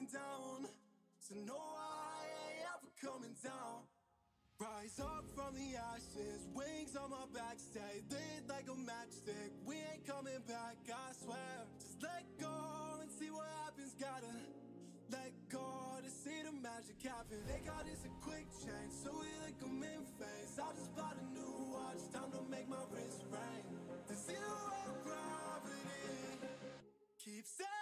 coming down. So no, I ain't ever coming down. Rise up from the ashes, wings on my back, stay lit like a matchstick. We ain't coming back, I swear. Just let go and see what happens. Gotta let go to see the magic happen. They got us a quick change, so we like them in phase. I just bought a new watch, time to make my wrist ring. The zero gravity keeps elevating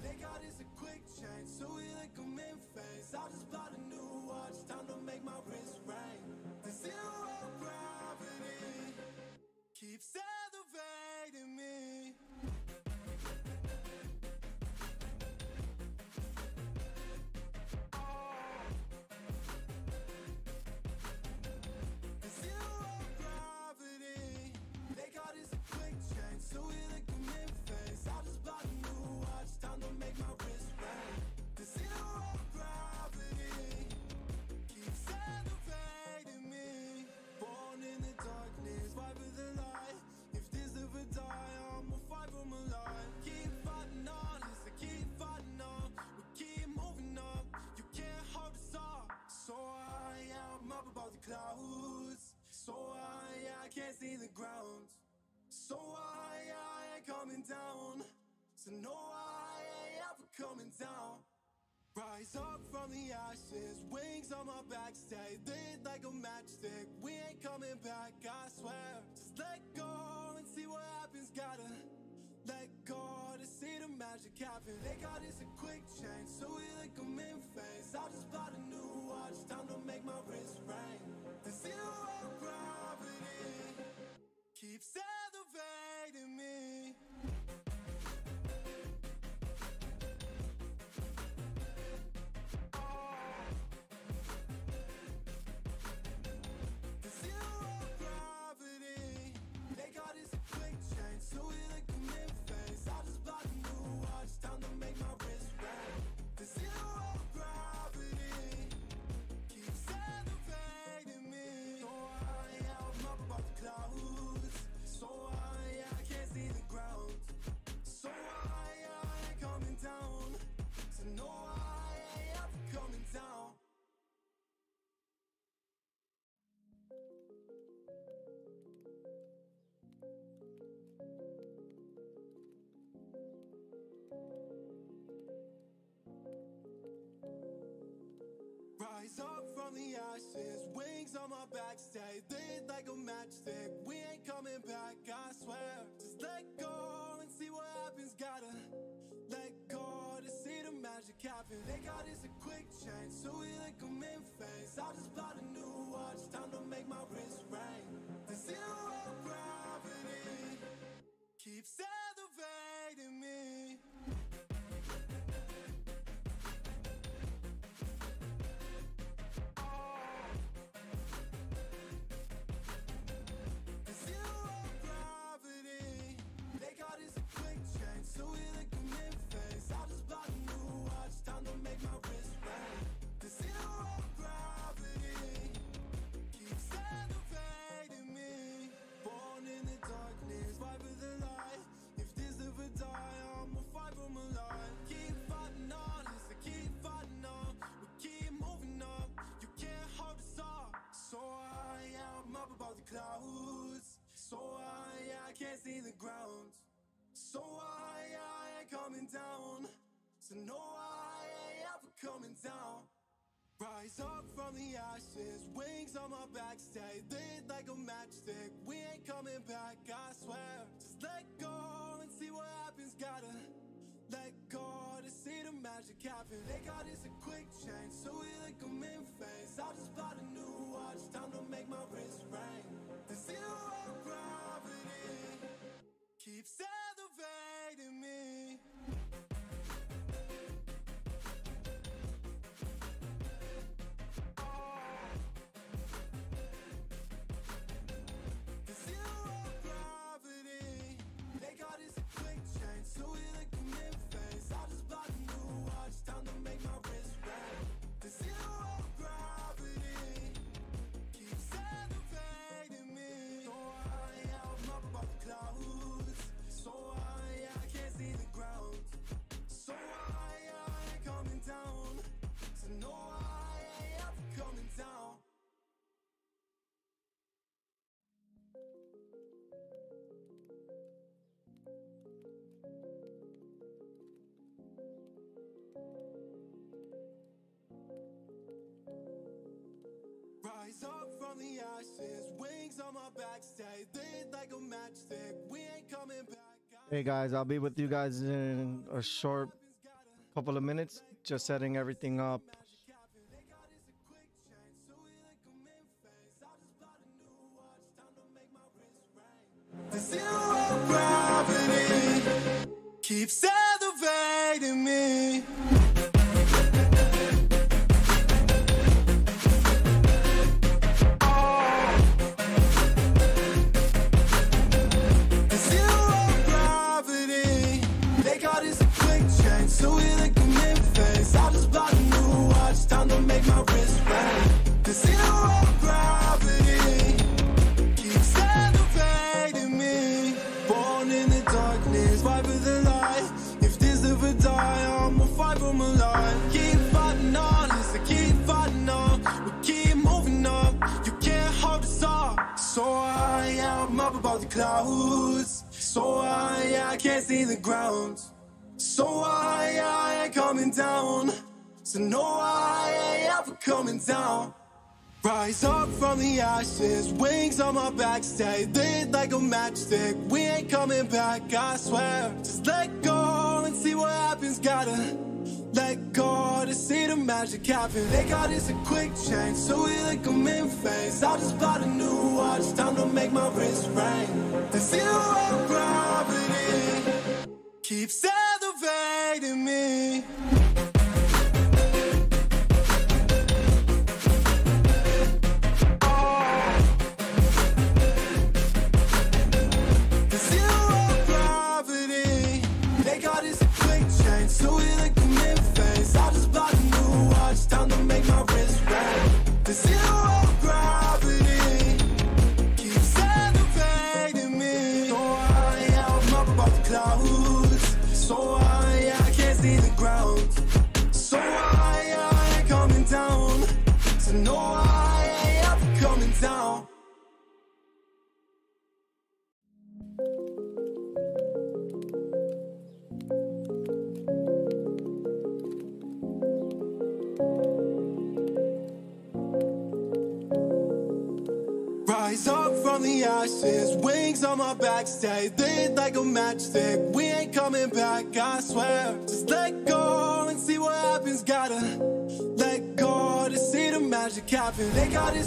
They got us a quick change, so we like them in phase. I just bought a new watch, time to make my wrist ring. The zero gravity keeps So no, I ain't ever coming down. Rise up from the ashes, wings on my back, stay lit like a matchstick. We ain't coming back, I swear. Just let go and see what happens. Gotta let go to see the magic happen. They got us a quick change, so we like them in phase. I just bought a new watch, time to make my wrist ring. The zero gravity keeps ashes, on my back, stay lit like a matchstick. We ain't coming back, I swear. Just let go and see what happens. Gotta let go to see the magic happen. They got us a quick change, so we like them in phase. I just bought a new watch, time to make my wrist ring. The zero gravity keeps elevating Rise up from the ashes, wings on my back, stay lit like a matchstick. We ain't coming back, I swear. Just let go and see what happens, gotta let go to see the magic happen. They got is a quick change, so we like a in phase. I just bought a new watch, time to make my wrist ring. Hey guys, I'll be with you guys in a short couple of minutes, just setting everything up. Calvin. They got us a quick change, so we like a in face. I just bought a new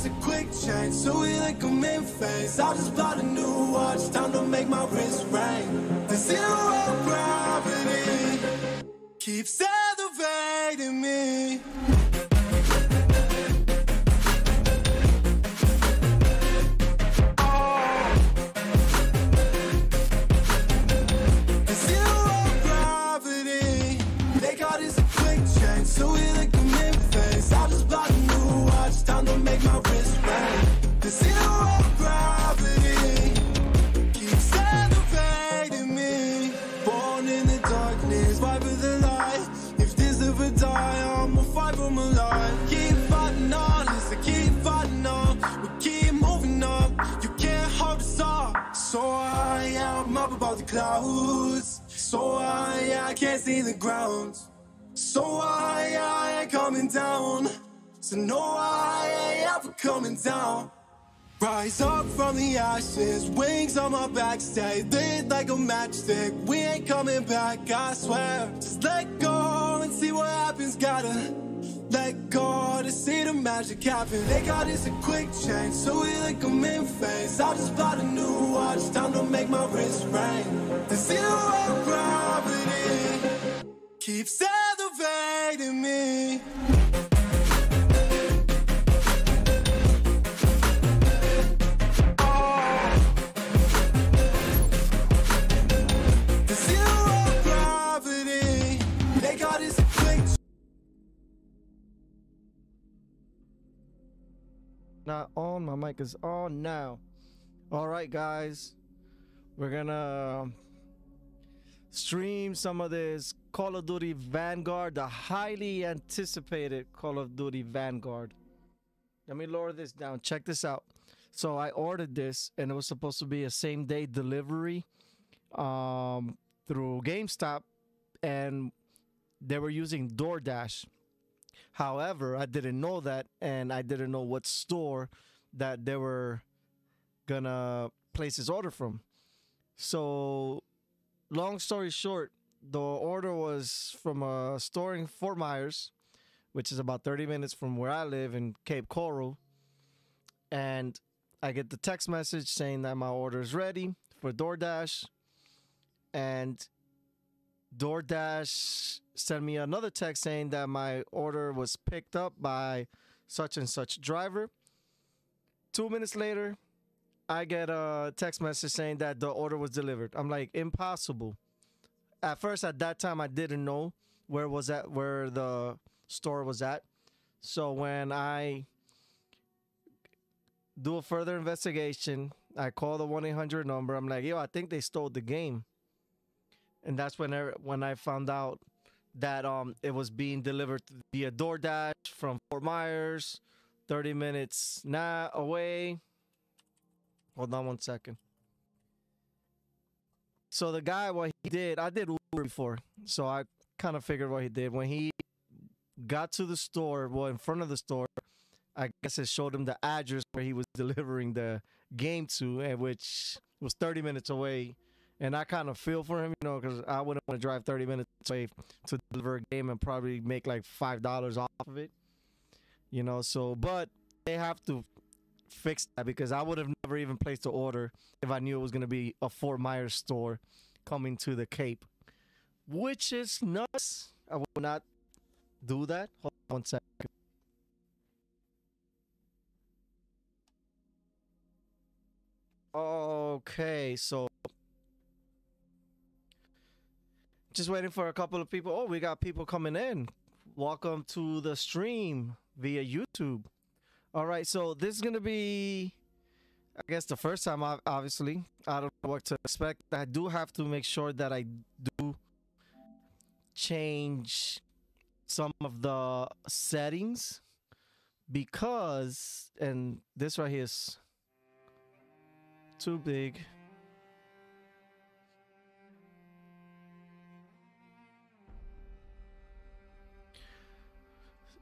a quick change, so we like a in phase. I just bought a new So no, I ain't ever coming down. Rise up from the ashes, wings on my back, stay lit like a matchstick. We ain't coming back, I swear. Just let go and see what happens. Gotta let go to see the magic happen. They got this a quick change, so we like them in phase. I just bought a new watch, time to make my wrist ring. The zero gravity keeps elevating me. Not on. My mic is on now. All right, guys. We're gonna um, stream some of this Call of Duty Vanguard, the highly anticipated Call of Duty Vanguard. Let me lower this down. Check this out. So I ordered this, and it was supposed to be a same day delivery um, through GameStop, and they were using DoorDash. However, I didn't know that, and I didn't know what store that they were gonna place his order from. So, long story short, the order was from a store in Fort Myers, which is about 30 minutes from where I live in Cape Coral. And I get the text message saying that my order is ready for DoorDash. And DoorDash sent me another text saying that my order was picked up by such and such driver. Two minutes later, I get a text message saying that the order was delivered. I'm like, impossible. At first, at that time, I didn't know where was at where the store was at. So when I do a further investigation, I call the one eight hundred number. I'm like, yo, I think they stole the game and that's when I, when I found out that um it was being delivered via DoorDash from Fort Myers, 30 minutes now away. Hold on one second. So the guy, what he did, I did Uber before, so I kind of figured what he did when he got to the store, well, in front of the store. I guess it showed him the address where he was delivering the game to, and which was 30 minutes away and I kind of feel for him, you know, because I wouldn't want to drive 30 minutes away to deliver a game and probably make like five dollars off of it, you know. So, but they have to fix that because I would have never even placed the order if I knew it was going to be a Fort Myers store coming to the Cape, which is nuts. I will not do that. Hold on one second. Okay, so just waiting for a couple of people. Oh, we got people coming in. Welcome to the stream via YouTube. All right, so this is gonna be, I guess, the first time. Obviously, I don't know what to expect. I do have to make sure that I do change some of the settings because, and this right here is too big.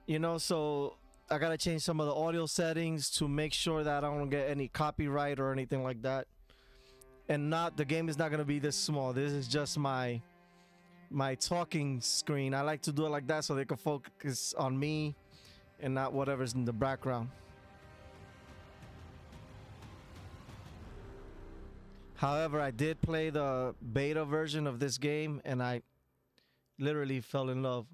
You know, so I gotta change some of the audio settings to make sure that I don't get any copyright or anything like that. And not the game is not gonna be this small. This is just my my talking screen. I like to do it like that so they can focus on me and not whatever's in the background. However, I did play the beta version of this game and I literally fell in love.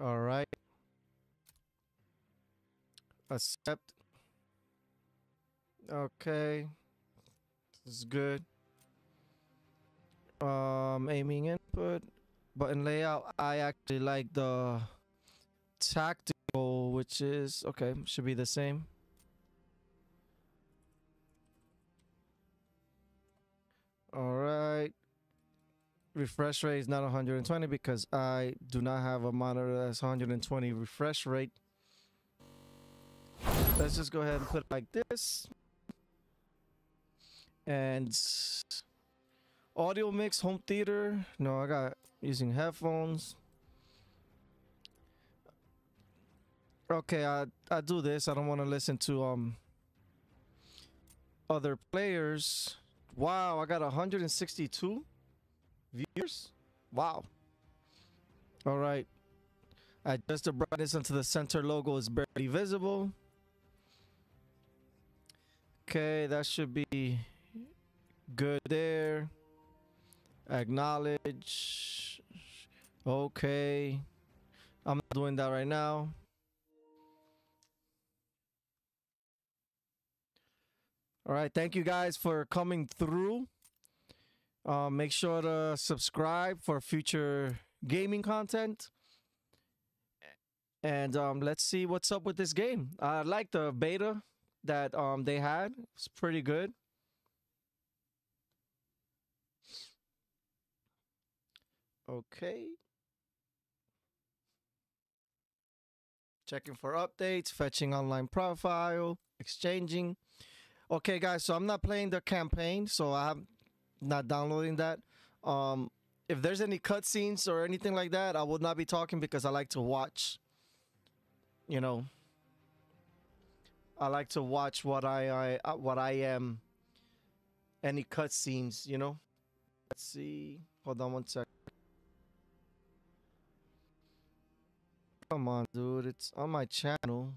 All right. Accept. Okay. This is good. Um, aiming input, button layout. I actually like the tactical, which is okay. Should be the same. All right. Refresh rate is not 120 because I do not have a monitor that's 120 refresh rate. let's just go ahead and put it like this. And audio mix home theater. No, I got using headphones. Okay, I I do this. I don't want to listen to um other players. Wow, I got 162 viewers. Wow. All right. Adjust the brightness until the center logo is barely visible. Okay, that should be good there. Acknowledge. Okay. I'm not doing that right now. All right. Thank you guys for coming through. Uh, make sure to subscribe for future gaming content. And um, let's see what's up with this game. I like the beta that um, they had. It's pretty good. Okay. Checking for updates, fetching online profile, exchanging. Okay, guys, so I'm not playing the campaign, so I'm not downloading that. Um, if there's any cutscenes or anything like that, I will not be talking because I like to watch. You know, I like to watch what I, I uh, what I am. Any cutscenes, you know. Let's see. Hold on one sec. Come on, dude. It's on my channel.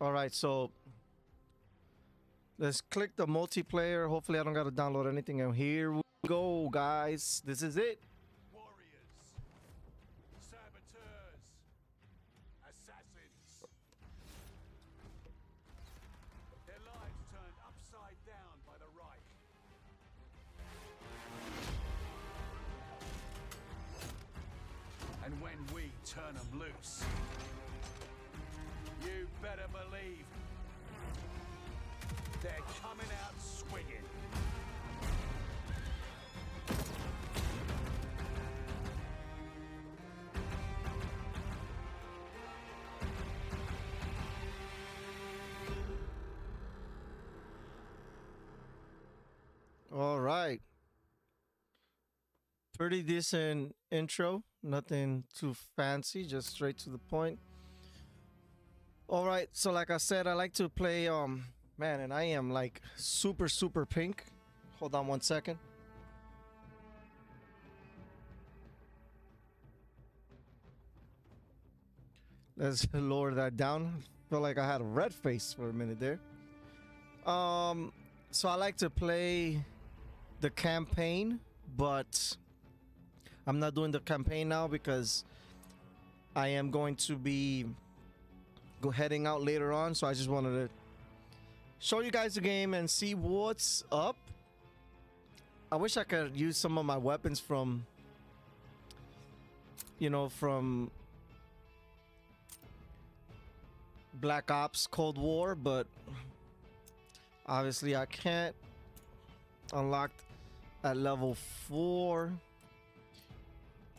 All right, so let's click the multiplayer. Hopefully, I don't got to download anything. And here we go, guys. This is it. All right. Pretty decent intro. Nothing too fancy, just straight to the point. All right, so like I said, I like to play um man, and I am like super super pink. Hold on one second. Let's lower that down. Feel like I had a red face for a minute there. Um so I like to play the campaign, but I'm not doing the campaign now because I am going to be go heading out later on. So I just wanted to show you guys the game and see what's up. I wish I could use some of my weapons from, you know, from Black Ops Cold War, but obviously I can't. Unlocked at level four.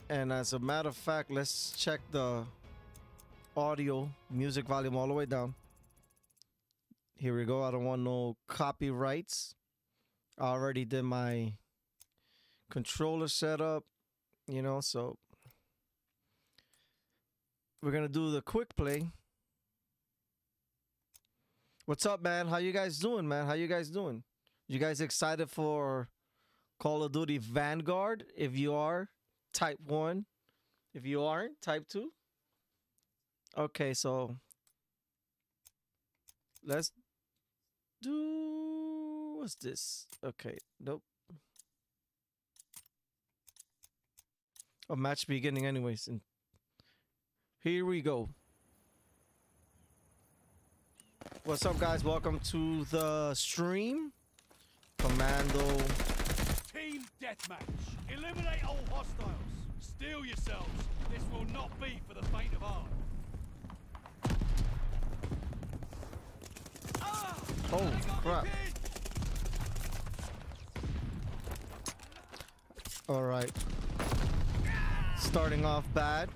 And as a matter of fact, let's check the audio music volume all the way down. Here we go. I don't want no copyrights. I already did my controller setup, you know, so we're gonna do the quick play. What's up, man? How you guys doing, man? How you guys doing? You guys excited for Call of Duty Vanguard? If you are, type one. If you aren't, type two. Okay, so let's do what's this? Okay, nope. A match beginning anyways. And here we go. What's up guys? Welcome to the stream. Commando. Deathmatch. Eliminate all hostiles. Steel yourselves. This will not be for the faint of heart. Ah! Oh, crap. Alright. Starting off bad.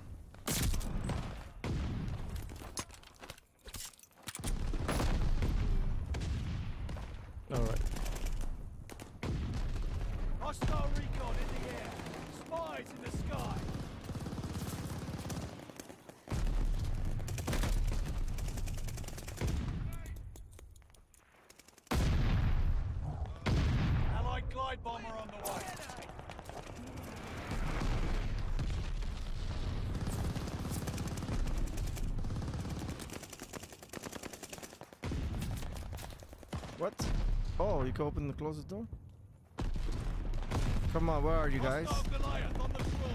Open the closet door? Come on, where are you guys? Hostile Goliath on the crawl.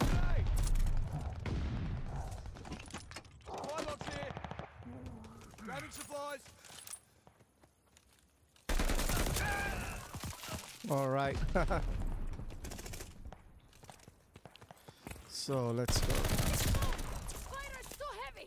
Hey! Pilots here. Grabbing supplies. All right. so let's go. Spider's so heavy!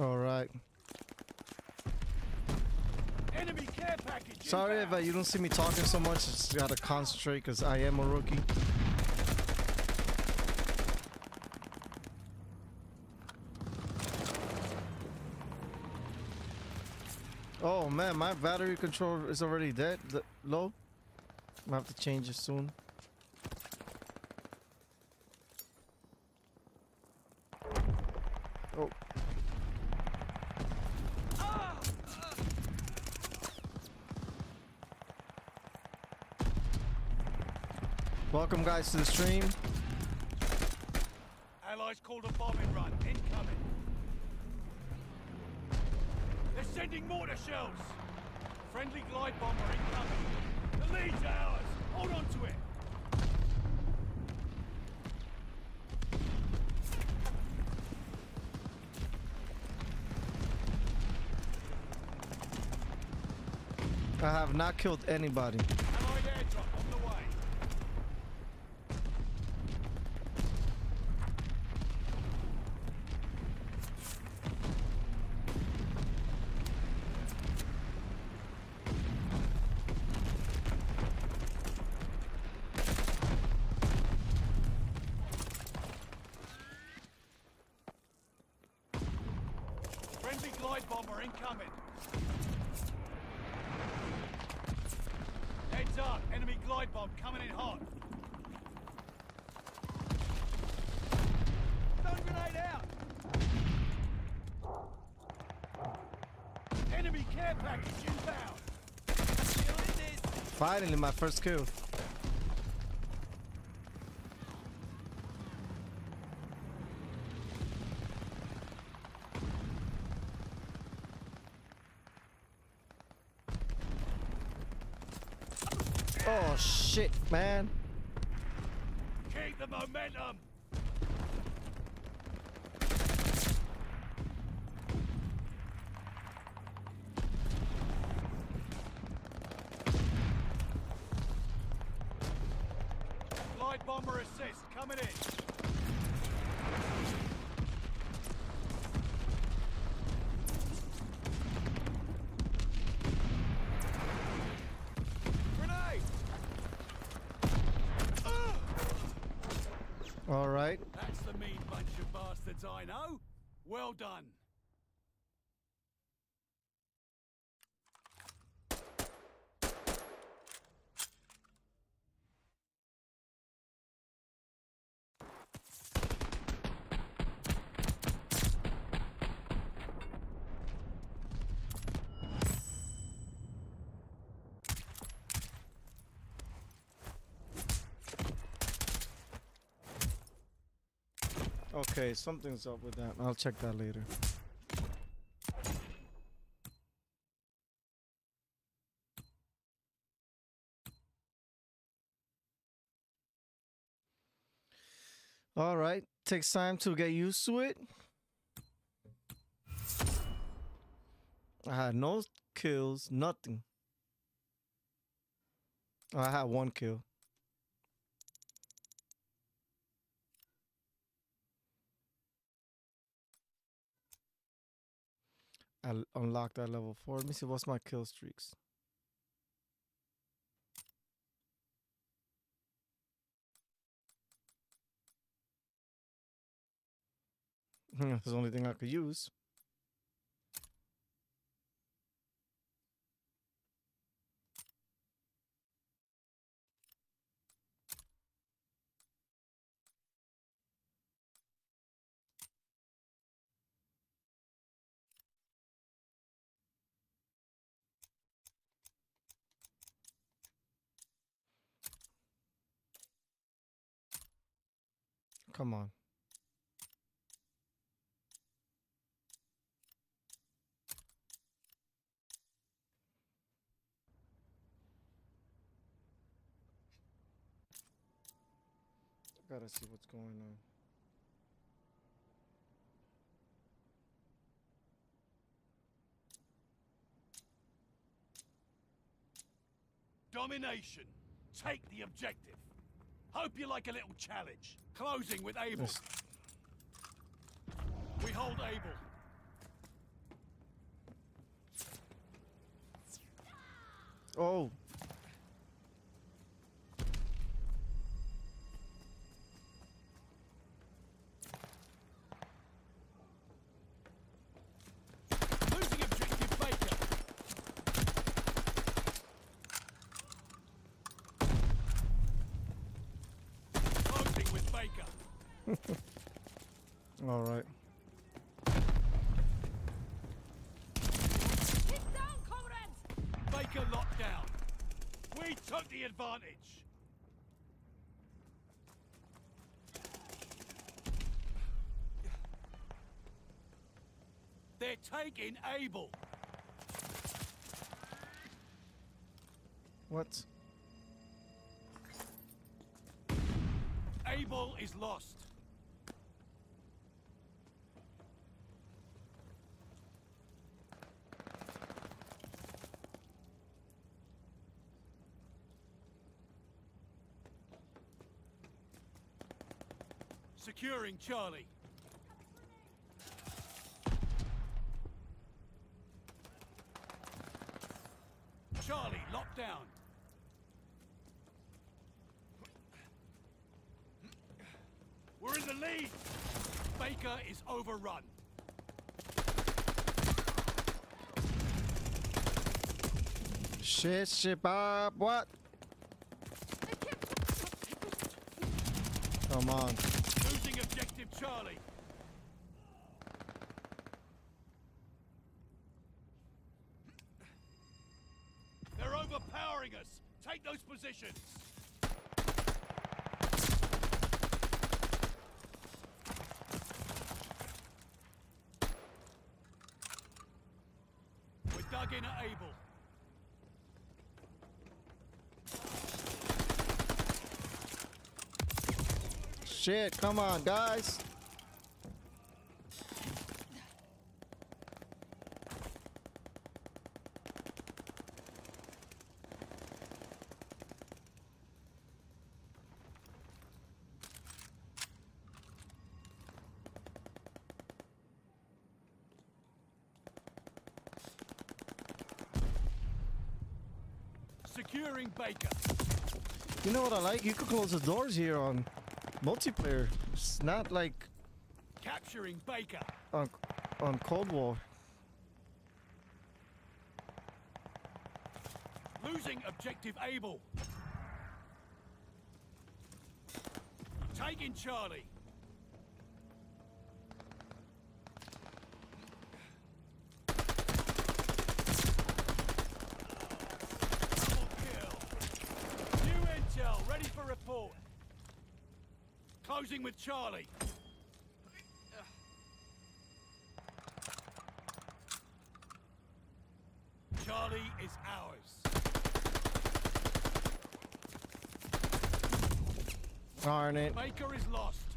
All right. Enemy care package. Sorry if uh, you don't see me talking so much. Just gotta concentrate because I am a rookie. Oh man, my battery control is already dead. The, low. I'm gonna have to change it soon. Oh. Welcome guys to the stream. Friendly glide bomber incoming. The lead's ours. Hold on to it. I have not killed anybody. Allied airdrop on the way. Friendly glide bomber incoming. Heads up, enemy glide bomb coming in hot. Stun grenade out. Enemy care package inbound. Behind this. Finally, my first kill. Oh shit, man. Keep the momentum. Glide bomber assist coming in. Grenade! All right. That's the mean bunch of bastards I know. Well done. Okay, something's up with that. I'll check that later. All right, takes time to get used to it. I had no kills, nothing. I had one kill. I unlocked that level four. Let me see what's my kill streaks. That's the only thing I could use. Come on. Gotta see what's going on. Domination. Take the objective. Hope you like a little challenge. Closing with Able. Yes. We hold Able. Oh, Losing objective Baker. Closing with Baker. all right. Get down, comrades! Baker locked down. We took the advantage. They're taking Able. What? Able is lost. Securing Charlie. Charlie locked down. We're in the lead. Baker is overrun. Shit, shit, Bob. What? Come on. Charlie. They're overpowering us. Take those positions. We're dug in at Able. Shit, come on, guys. Securing Baker. You know what I like? You could close the doors here on multiplayer. It's not like Capturing Baker. on on Cold War. Losing objective Able. Taking Charlie. Charlie. Charlie is ours. Darn it. Baker is lost.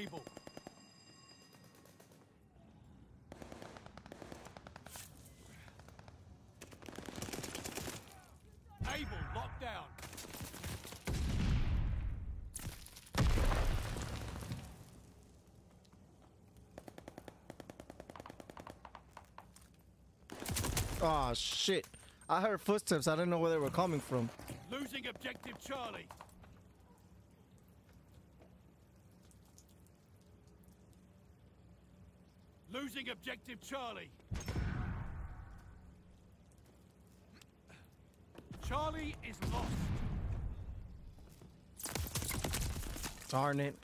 Able. Able locked down. Oh shit. I heard footsteps. I didn't know where they were coming from. Losing objective Charlie. Losing Charlie. Charlie is lost. Darn it.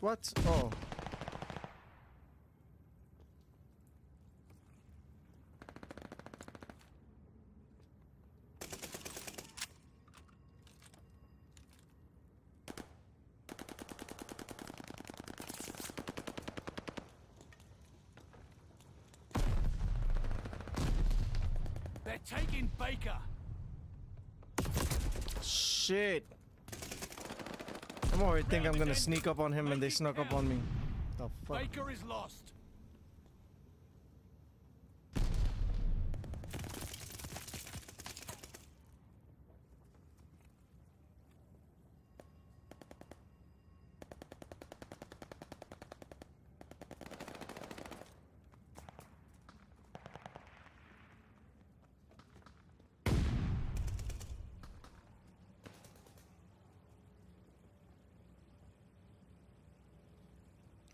What? Oh. They're taking Baker. Shit. I'm already think I'm gonna sneak up on him and they snuck up on me. The fuck? Baker is lost.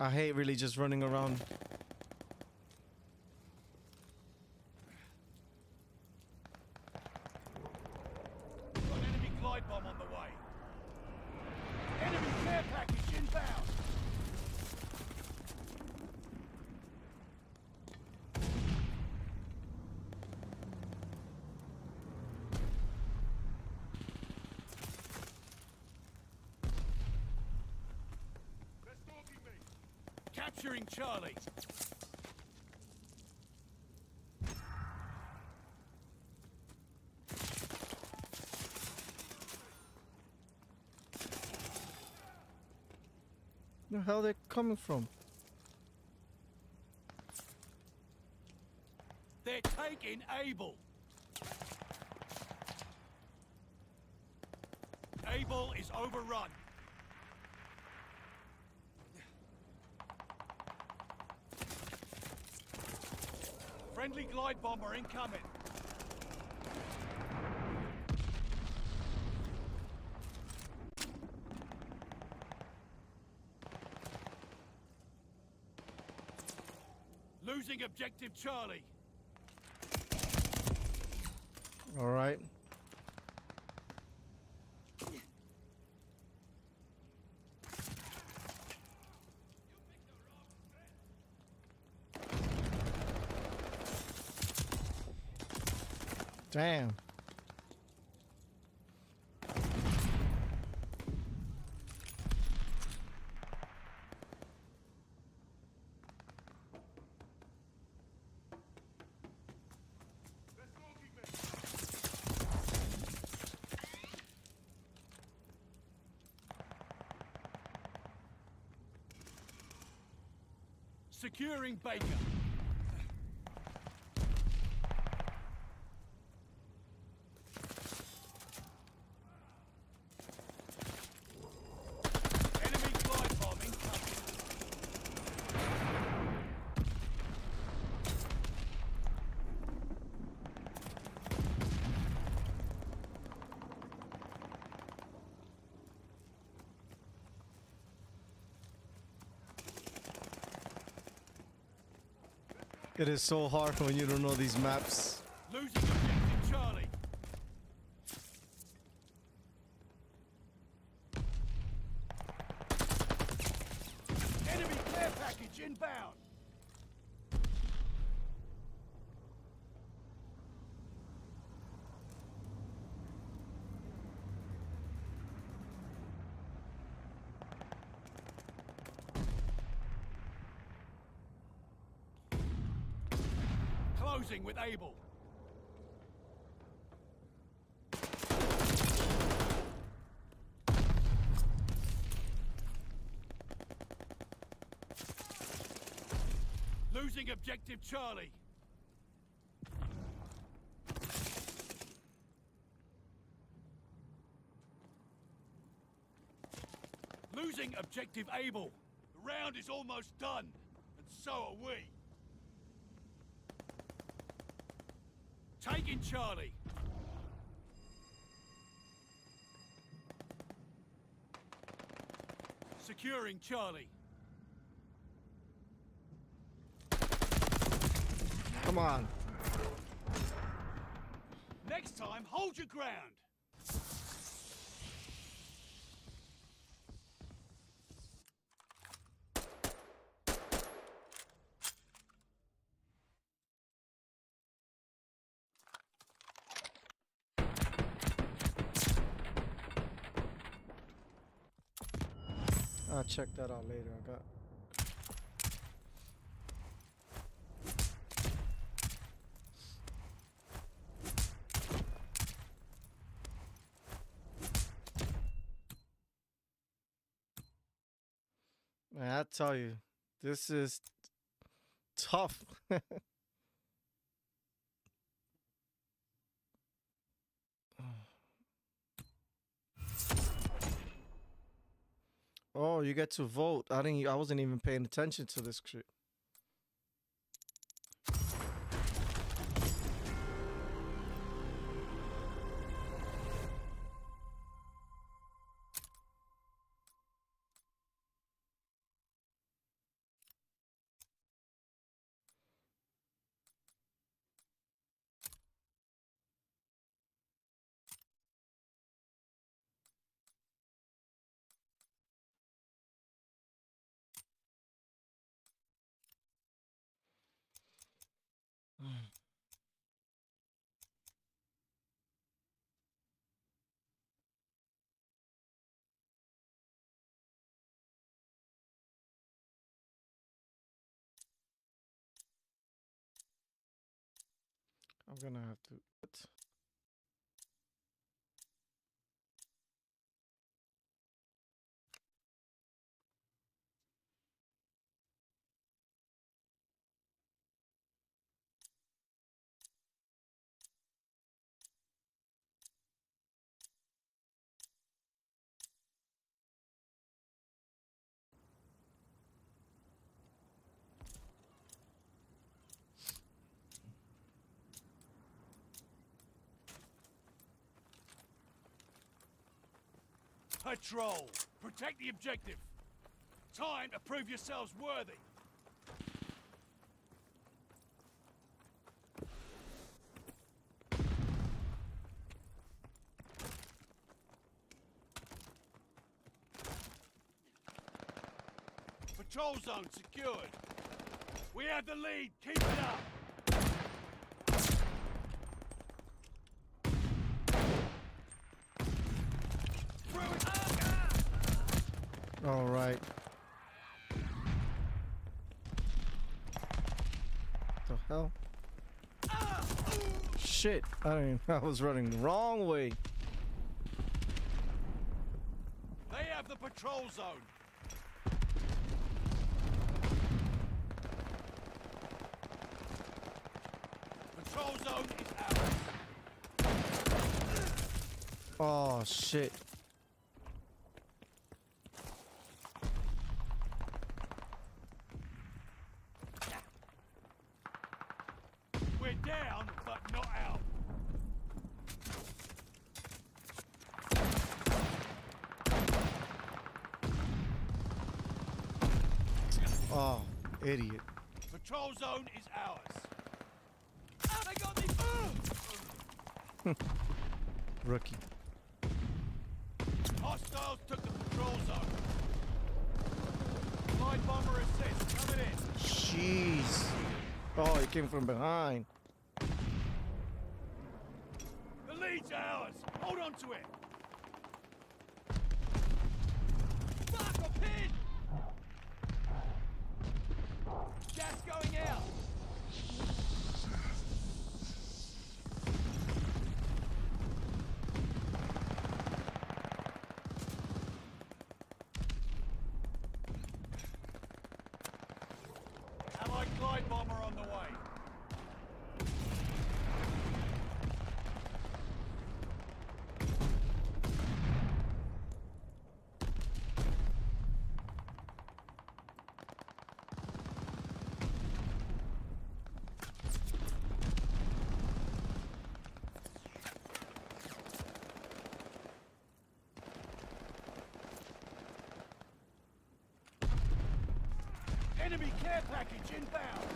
I hate really just running around. Got an enemy glide bomb on the way. Enemy care package inbound. Capturing Charlie. Where the hell they coming from? They're taking Able. Able is overrun. Friendly glide bomber incoming. Losing objective Charlie. All right. Damn. Securing Baker. Enemy glide bomb incoming. It is so hard when you don't know these maps. Losing objective Charlie. Enemy care package inbound. Closing with Able. Losing objective Charlie. Losing objective Able. The round is almost done, and so are we. Taking Charlie. Securing Charlie. Come on. Next time, hold your ground. I'll check that out later. I got. Man, I tell you, this is tough. Oh, you get to vote. I didn't. I wasn't even paying attention to this shit. I'm gonna have to. What? Patrol. Protect the objective. Time to prove yourselves worthy. Patrol zone secured. We have the lead. Keep it up. Through it. All right. The hell? Shit! I didn't. I was running the wrong way. They have the patrol zone. Patrol zone is ours. Oh shit! We're down, but not out. Oh, idiot! Patrol zone is ours. They got me! Rookie. Hostiles took the control zone. Glide bomber assist, coming in. Jeez. Oh, he came from behind. The lead's ours. Hold on to it. Fuck, I'm pinned! Gas going out. Allied glide bomber on the way. Enemy care package inbound.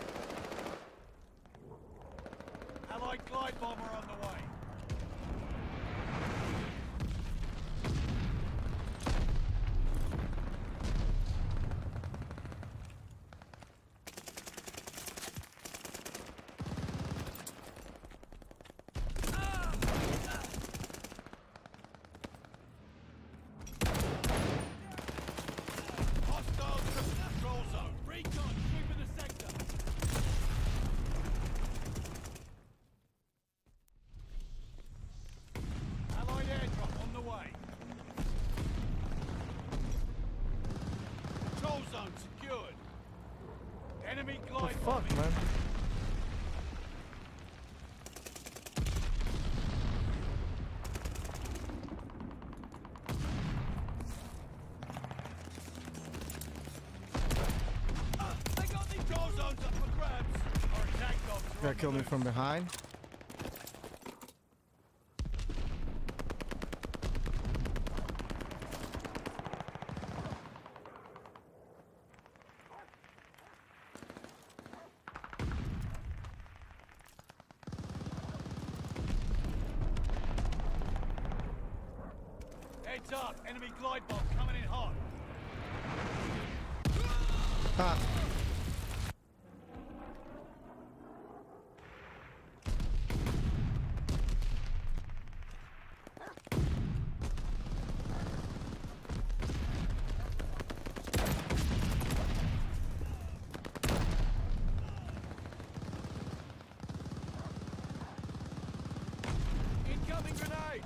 Allied glide bomber on the way. Hostiles to the control zone. Recon sweeping the sector. Allied airdrop on the way. Control zone secured. Enemy The glide fuck, bombing. man? Ah, They got the control zones up for grabs. Our attack dogs are Got on killed me from behind. Heads up. Enemy glide bomb coming in hot. Ha! Incoming grenade!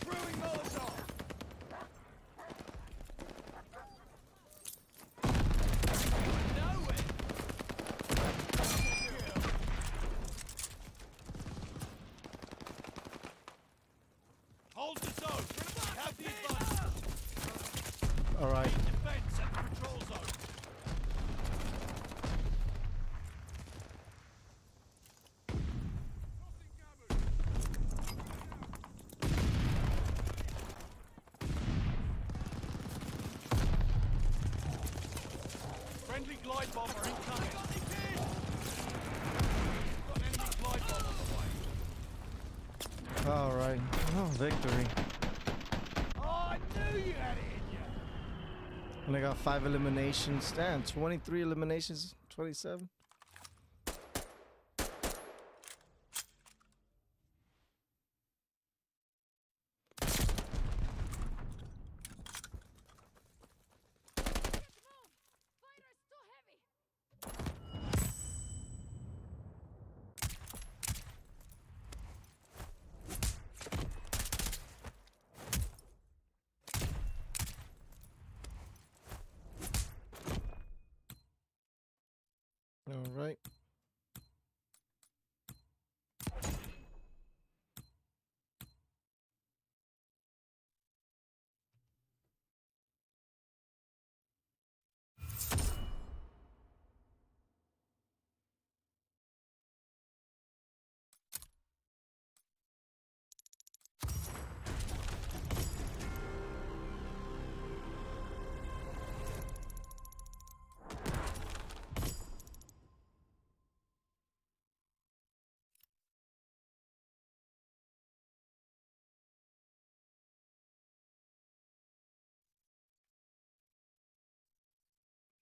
Throwing Molotov! Nowhere! Hold the zone! Have the advantage! All right. Defense at the control zone! Friendly glide bomber incoming. Got an enemy glide bomb on the way. All right. Oh, victory. Oh, I knew you had it in you. And I got five eliminations. Damn, 23 eliminations, 27.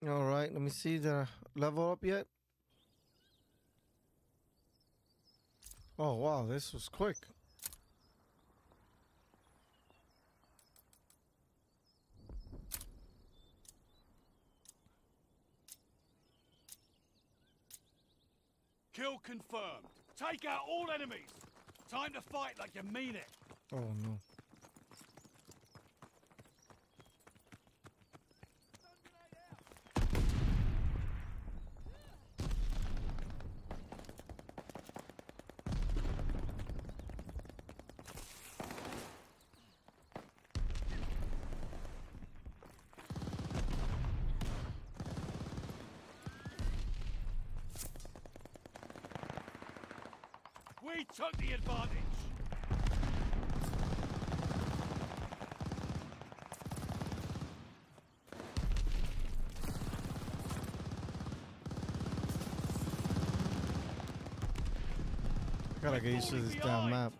All right, let me see the level up yet. Oh wow, this was quick. Kill confirmed. Take out all enemies. Time to fight like you mean it. Oh no. We took the advantage. I gotta get used to this damn map.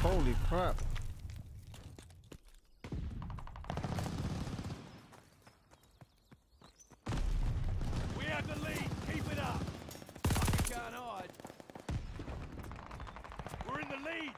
Holy crap. We have the lead. Keep it up. Fucking can't hide. We're in the lead.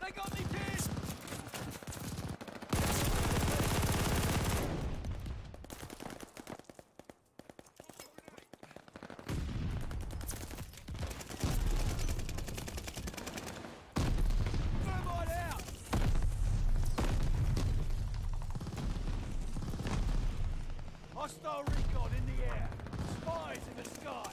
They got me pinned. Thermite out! Hostile recon in the air. Spies in the sky.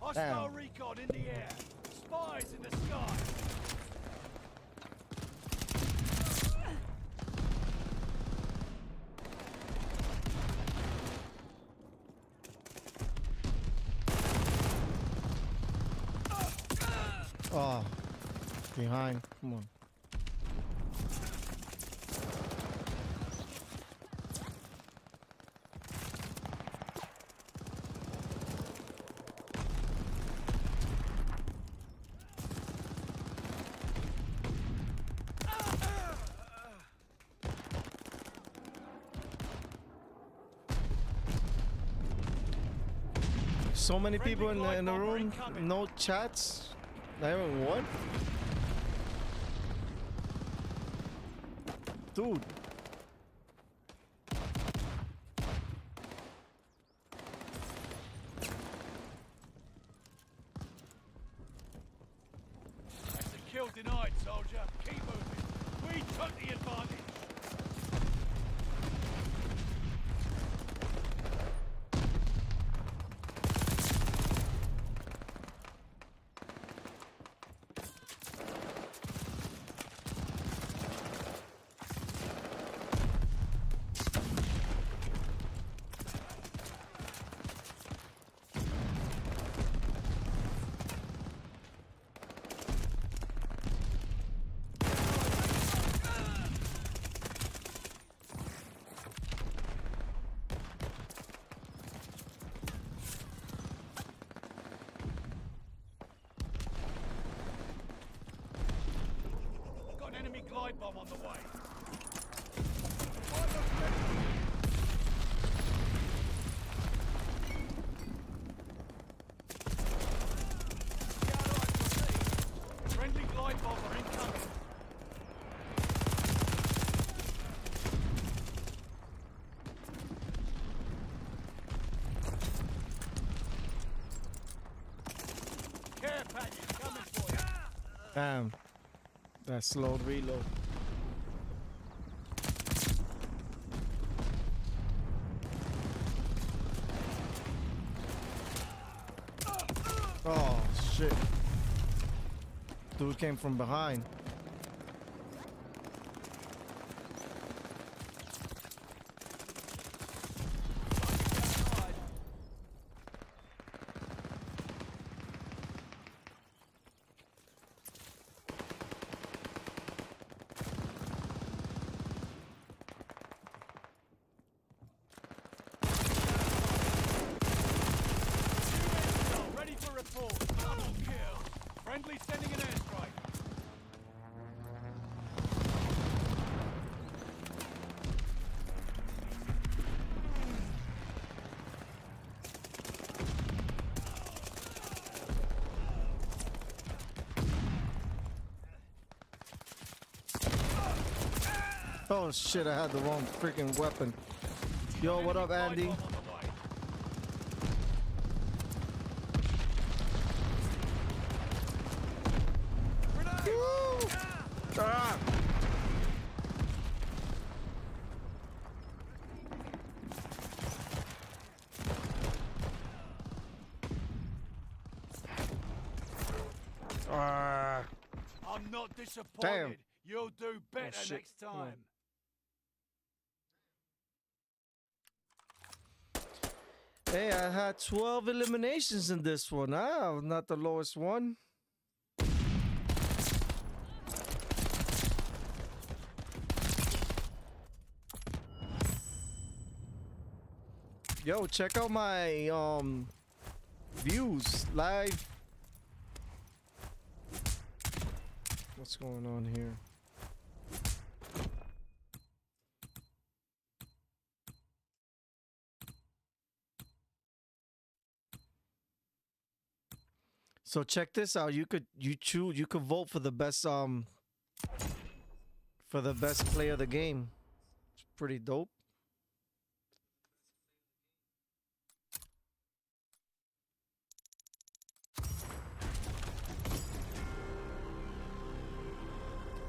Hostile recon in the air. Spies in the sky. Oh, behind. Come on. So many people in the, in the room, no chats. Not even one. Dude, That's a kill denied, soldier. Keep moving. We took the advantage. Got an enemy glide bomb on the way. Friendly glide bomber incoming. Care package coming for you. damn. That slowed reload. Oh shit. Dude came from behind. Ready for report. Double kill. Friendly sending an airstrike. Oh shit, I had the wrong freaking weapon. Yo, what up, Enemy Andy? glide bomb on the way. Grenade! Woo! Ah! Ah. I'm not disappointed. Damn. You'll do better shit. next Come on. time. Hey, I had 12 eliminations in this one. Ah, not the lowest one. Yo, check out my um views live. What's going on here? So check this out. You could you choose you could vote for the best um for the best play of the game. It's pretty dope.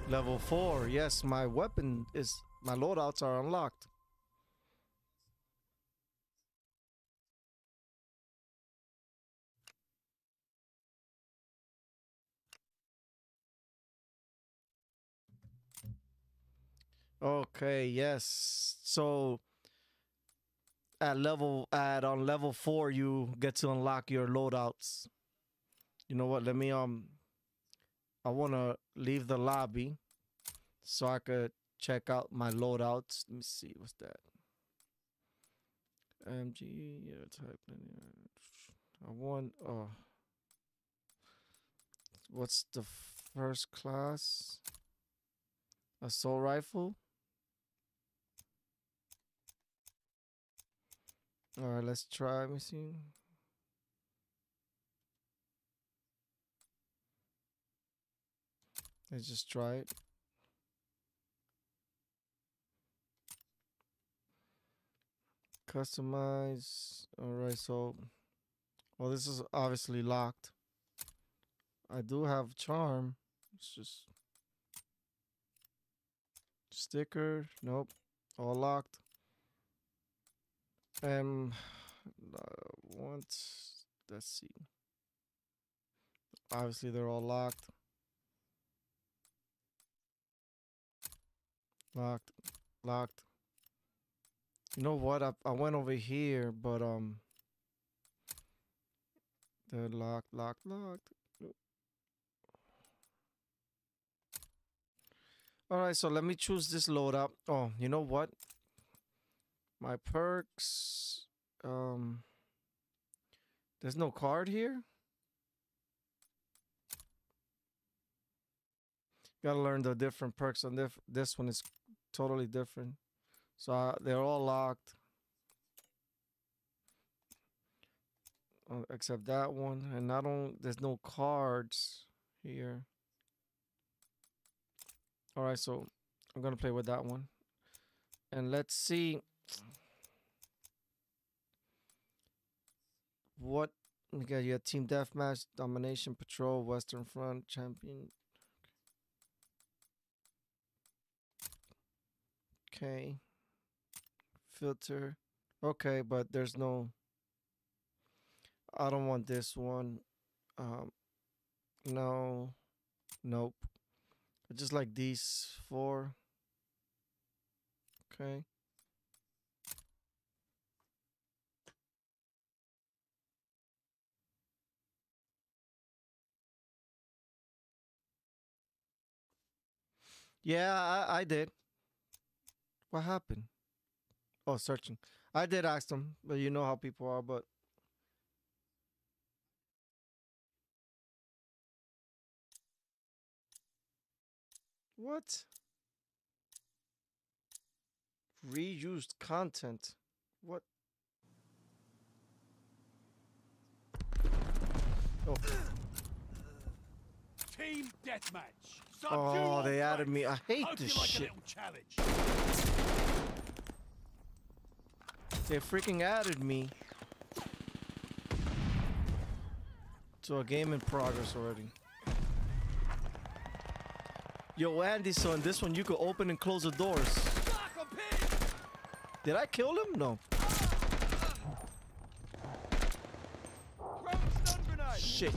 Level 4. Yes, my weapon is my loadouts are unlocked. Okay, yes. So at level at on level 4 you get to unlock your loadouts. You know what? Let me um I want to leave the lobby so I could check out my loadouts. Let me see what's that. MG yeah, type. I want uh what's the first class? Assault rifle. All right, let's try. Let's just try it. Customize. All right, so well, this is obviously locked. I do have charm. It's just sticker. Nope, all locked. Um, uh, want let's see. Obviously, they're all locked. Locked, locked. You know what? I I went over here, but um, they're locked, locked, locked. All right, so let me choose this load up. Oh, you know what? My perks. Um, there's no card here. Gotta learn the different perks on this. This one is totally different. So uh, they're all locked. Uh, except that one. And not only, there's no cards here. All right, so I'm gonna play with that one. And let's see what we got. You got Team Deathmatch, Domination, Patrol, Western Front, Champion. Okay. Filter. Okay, but there's no. I don't want this one. Um, no. Nope. I just like these four. Okay. Yeah, I, I did. What happened? Oh, searching. I did ask them, but you know how people are, but What? Reused content. What? Oh, Team deathmatch. Oh they added me. I hate Hope this like shit. They freaking added me to a game in progress already. Yo, Andy, so in this one you could open and close the doors. Fuck, I'm pinned. Did I kill him? No. Throw a stun grenade. Shit.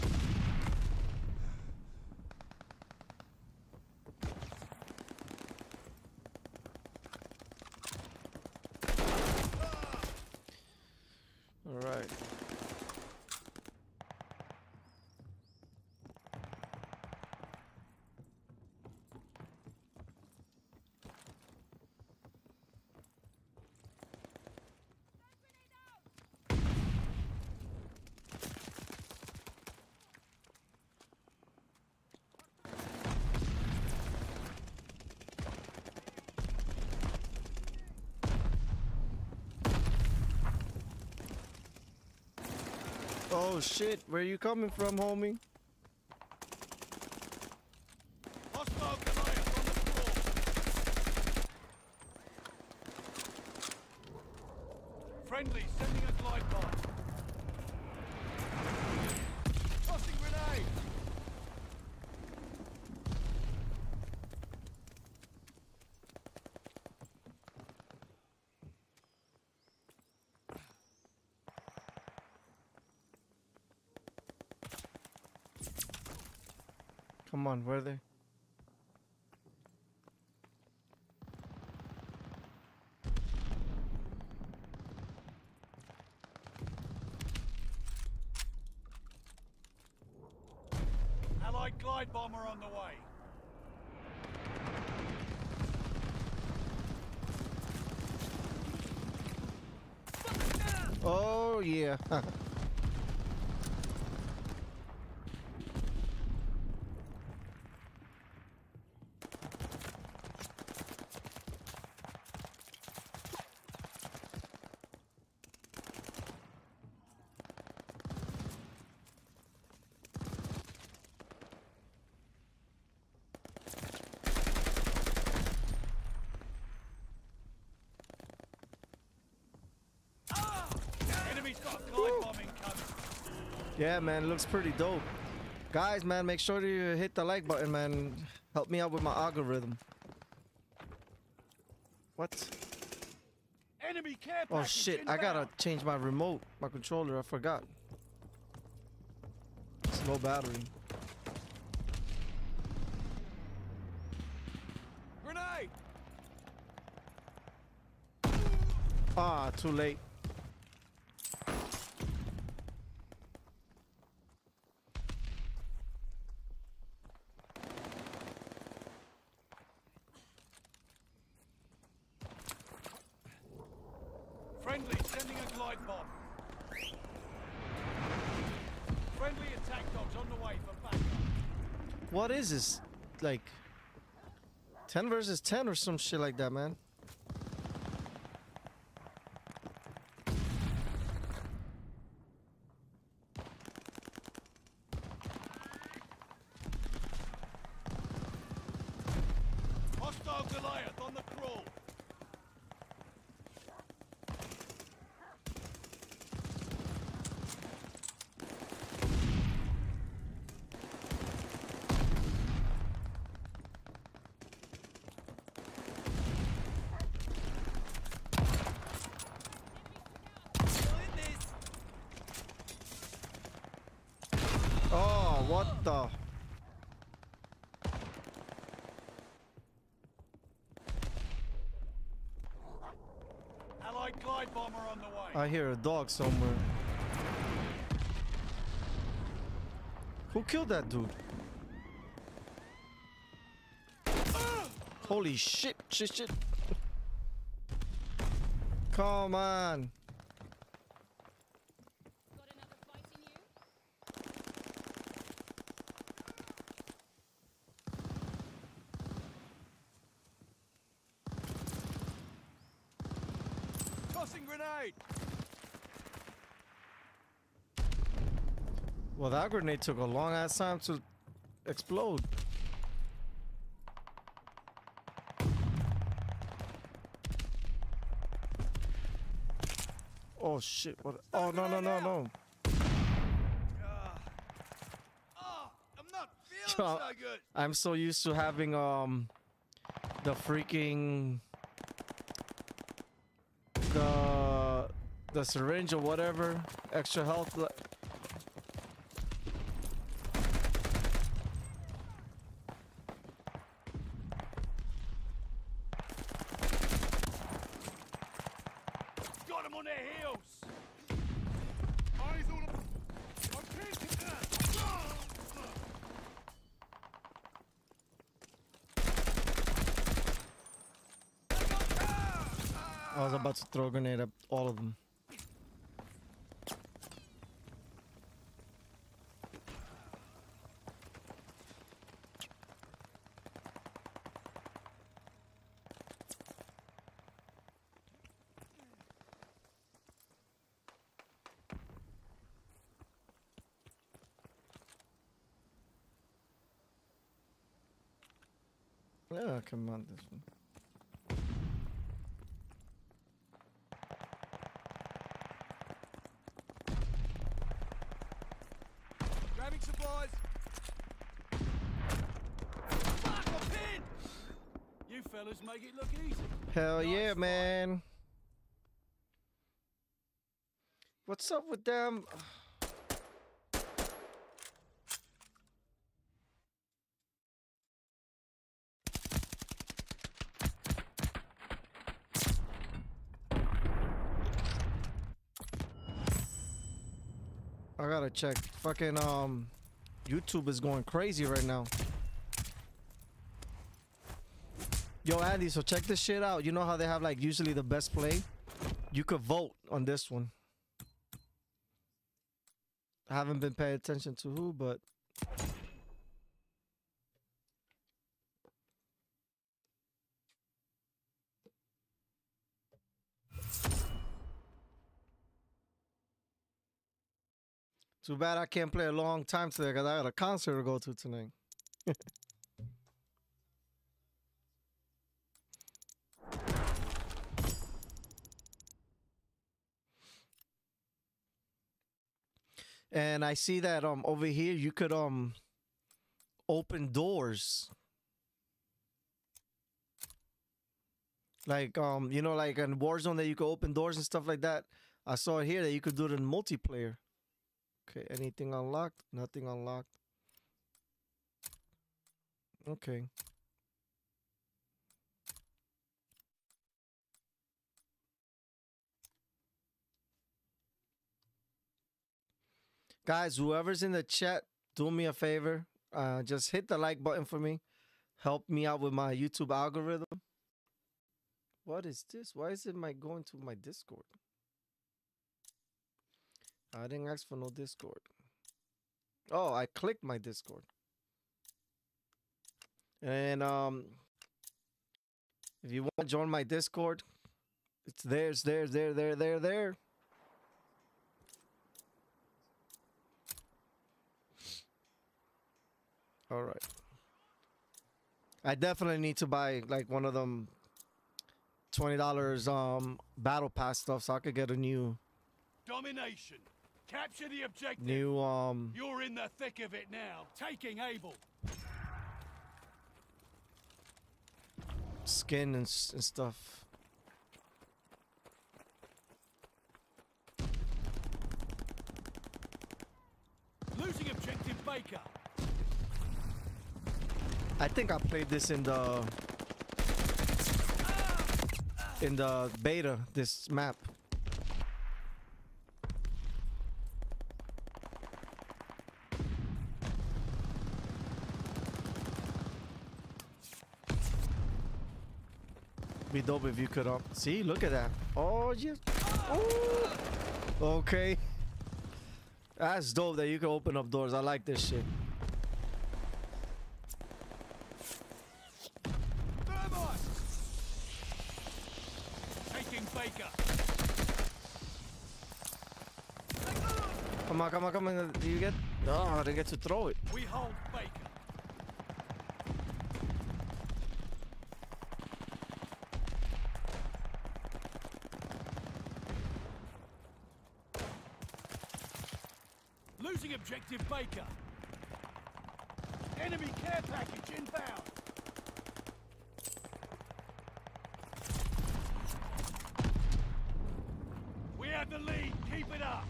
All right. Oh shit, where you coming from, homie? Hostile Goliath on the floor. Friendly, sending a glide bomb. Tossing grenade. Come on, where are they? Allied glide bomber on the way. Oh yeah. Enemy's got a glide bomb incoming. Yeah, man, it looks pretty dope. Guys, man, make sure you hit the like button, man. Help me out with my algorithm. What? Enemy care Oh shit, I gotta change my remote, my controller, I forgot. It's low battery. Grenade. Ah, too late. Friendly, sending a glide bomb. Friendly attack dogs on the way for backup. What is? Like 10 versus 10 or some shit like that, man. Hostile Goliath on the crawl. Oh, what the? Allied glide bomber on the way. I hear a dog somewhere. Who killed that dude? Holy shit, shit, shit. Come on. Got another fight in you? Tossing grenade. Well, that grenade took a long ass time to explode. Oh shit! What? Oh no no no no! I'm not feeling Yo. I'm so used to having um the freaking the the syringe or whatever extra health. li- Got them on their heels. Eyes on them. I'm taking that. I was about to throw a grenade at all of them. On, this one. Grabbing supplies. Fuck, I'm pinned. You fellas make it look easy. Hell Nice yeah, man. What's up with them? I gotta check. Fucking um, YouTube is going crazy right now. Yo, Andy, so check this shit out. You know how they have like usually the best play? You could vote on this one. I haven't been paying attention to who, but too bad I can't play a long time today because I got a concert to go to tonight. and I see that um over here you could um open doors. Like um you know like in Warzone that you could open doors and stuff like that. I saw here that you could do it in multiplayer. Okay, anything unlocked? Nothing unlocked. Okay. Guys, whoever's in the chat, do me a favor. Uh, just hit the like button for me. Help me out with my YouTube algorithm. What is this? Why is it my going to my Discord? I didn't ask for no Discord. Oh, I clicked my Discord. And um if you want to join my Discord, it's there, it's there, there, there, there, there. All right. I definitely need to buy like one of them twenty dollars um battle pass stuff so I could get a new Domination. Capture the objective. new um You're in the thick of it now. Taking Able. skin and, and stuff. Losing objective Baker. I think I played this in the in the beta this map. Be dope if you could up. See, look at that. Oh, yes. Ooh. Okay. That's dope that you can open up doors. I like this shit. Come on, come on, come on. Do you get? No, I didn't get to throw it. We hold Baker. Objective Baker. Enemy care package inbound. We have the lead. Keep it up.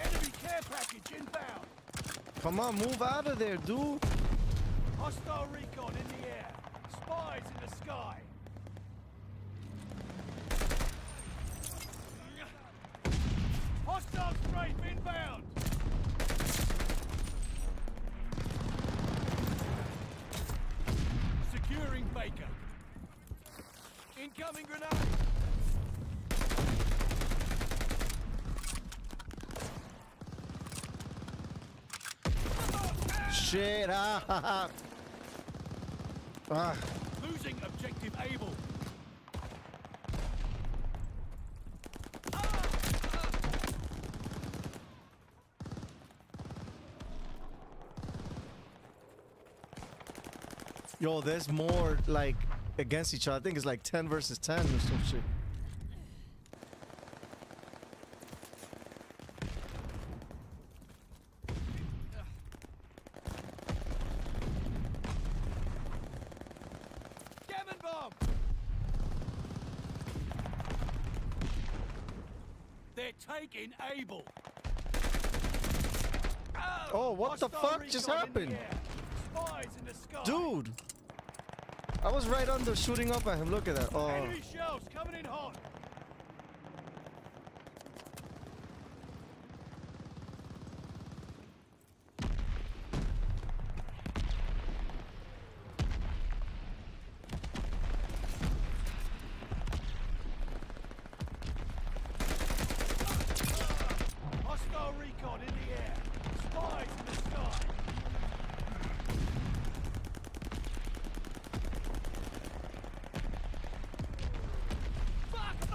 Enemy care package inbound. Come on, move out of there, dude. Hostile recon in the air. Spies in the sky. Hostile strafe inbound. Securing Baker. Incoming grenade. Shit. Ah, ah. Losing objective able. Yo, there's more like against each other. I think it's like 10 versus 10 or some shit. Gammon bomb. They're taking able. Oh, what the fuck just happened? Dude. I was right under shooting up at him. Look at that. Oh. Enemy shells coming in hot. Hostile recon in the air. Spies in the sky. Fuck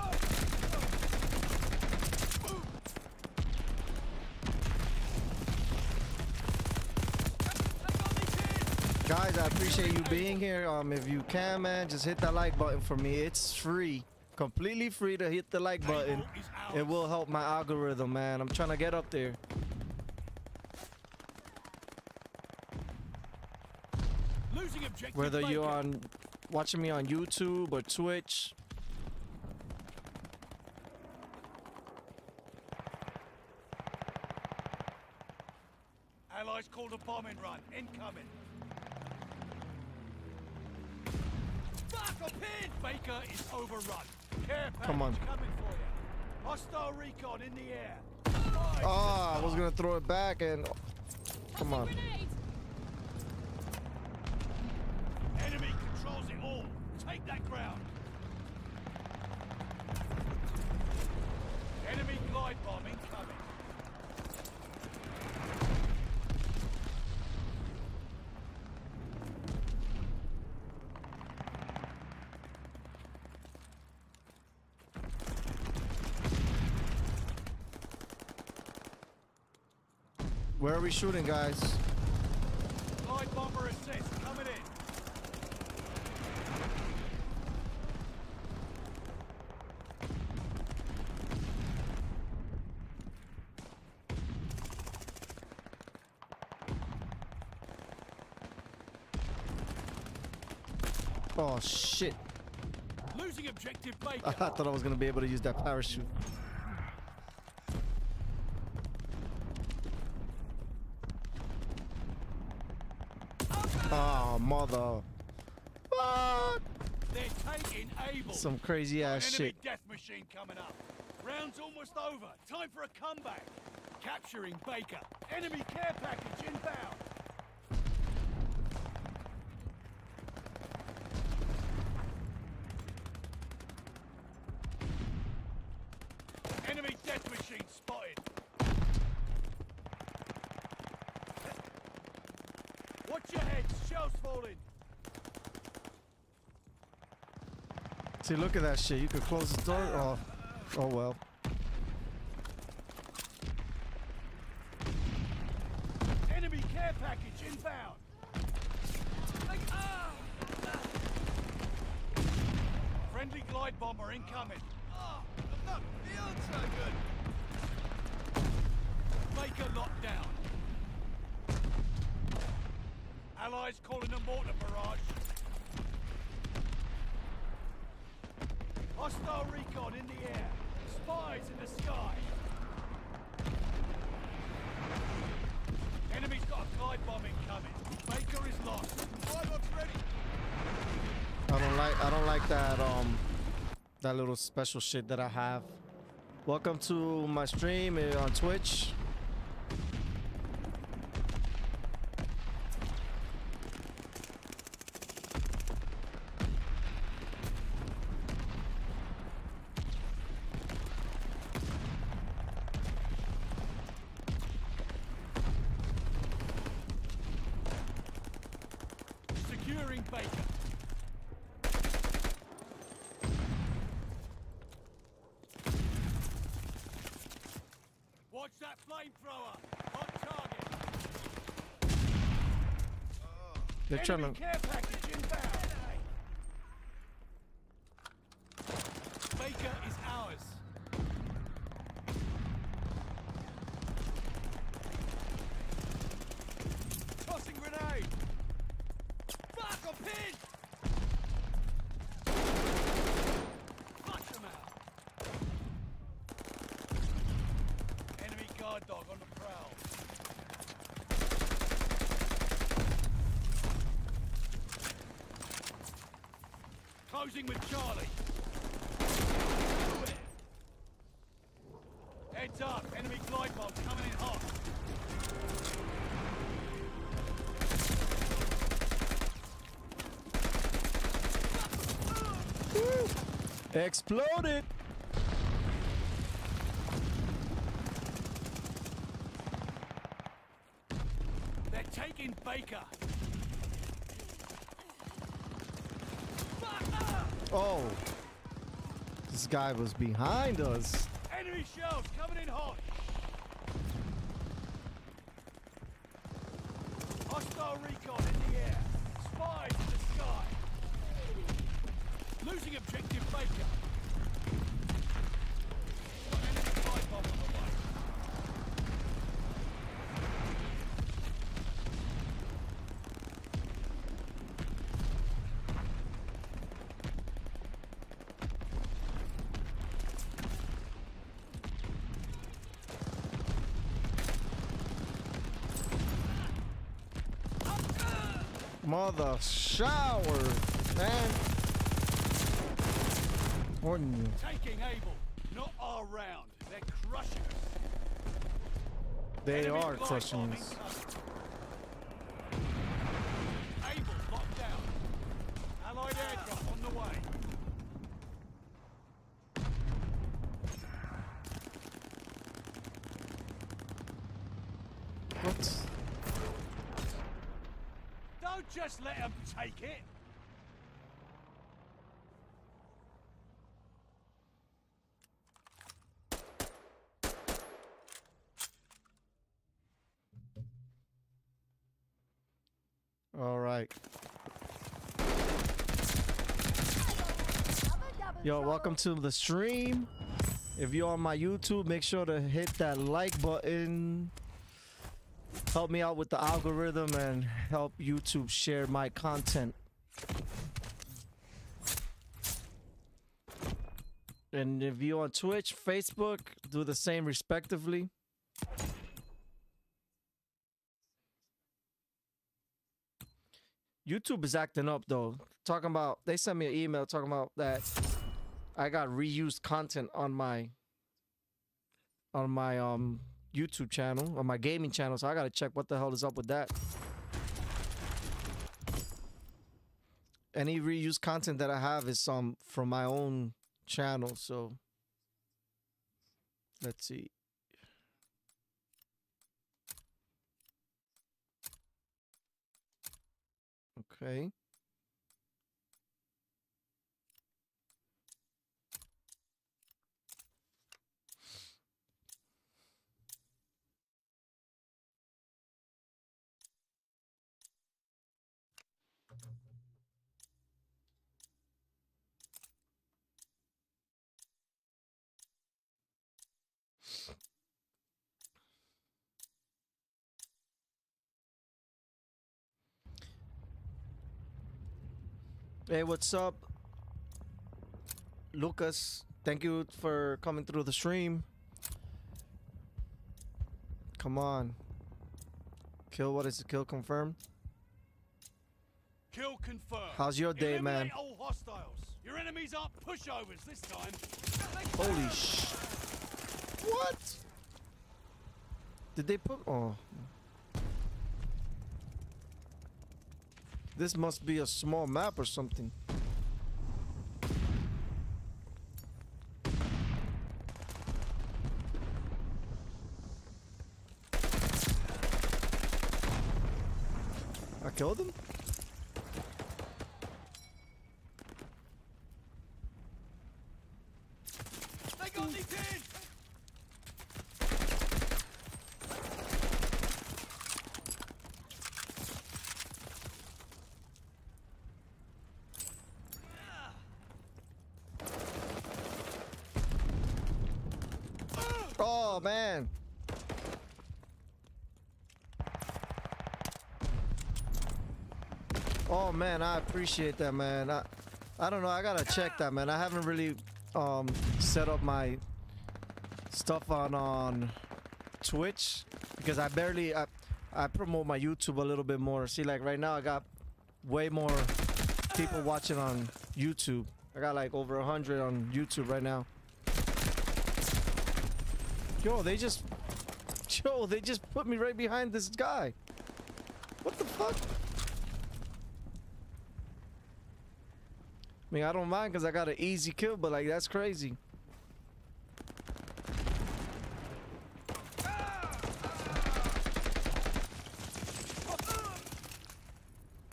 Guys, I appreciate you being here. Um, if you can, man, just hit that like button for me. It's free, completely free to hit the like button. It will help my algorithm, man. I'm trying to get up there. Whether you're on watching me on YouTube or Twitch. Allies called a bombing run. Incoming. Baker is overrun. Care Come on. coming for you. Hostile recon in the air. Ah, I was gonna throw it back and come on. Grenade! Enemy controls it all. Take that ground. Enemy glide bomb incoming. Where are we shooting, guys? Glide bomber assist coming in. Oh shit! Losing objective Baker. I thought I was gonna be able to use that parachute. Oh, mother. What? They're taking Able. Some crazy ass Enemy shit. death machine coming up. Round's almost over. Time for a comeback. Capturing Baker. Enemy care package inbound. Enemy death machine spotted. Watch your Falling. See, look at that shit. You could close the door. Oh, oh well. Enemy care package inbound. Like, ah! Friendly glide bomber incoming. Oh, I'm not feeling so good. Baker locked down. Allies calling a mortar barrage. Hostile recon in the air. Spies in the sky. Enemy's got a glide bomb incoming. Baker is lost. Pilot's ready. I don't like. I don't like that. Um, that little special shit that I have. Welcome to my stream uh, on Twitch. Securing Baker. Watch that flamethrower. On target. They're trying Enemy to. care package inbound. Baker is ours. Tossing grenade. Fuck, I'm pinned. Flush them out. Enemy guard dog on the prowl. Closing with Charlie. Heads up, enemy glide bomb coming in hot. Exploded. They're taking Baker. Oh, this guy was behind us. Enemy shells coming in hot. Hostile recon in the air. Spies in the sky. Losing objective Baker. Got enemy glide bomb on the way. Mother shower, man. Warning you. Taking Able. Not our round. They're crushing us. They Enemy are crushing us. Able locked down. Allied aircraft on the way. What? Don't just let them take it. All right. Yo, welcome to the stream. If you're on my YouTube, make sure to hit that like button. Help me out with the algorithm and help YouTube share my content. And if you're on Twitch, Facebook, do the same respectively. YouTube is acting up though. Talking about they sent me an email talking about that I got reused content on my on my um YouTube channel, on my gaming channel, so I gotta check what the hell is up with that. Any reused content that I have is um from my own channel, so let's see. Okay. Hey, what's up? Lucas, thank you for coming through the stream. Come on. Kill, what is it? Kill confirmed? Kill confirmed. How's your day, man? All hostiles. Your enemies aren't pushovers this time. Holy sh... What? Did they put... Oh. This must be a small map or something. I killed him? They got these in. Oh, man. Oh man, I appreciate that, man. I, I don't know. I gotta check that, man. I haven't really um set up my stuff on on Twitch because I barely I, I promote my YouTube a little bit more. See, like right now, I got way more people watching on YouTube. I got like over a hundred on YouTube right now. Yo, they just, yo, they just put me right behind this guy. What the fuck? I mean, I don't mind because I got an easy kill, but like that's crazy.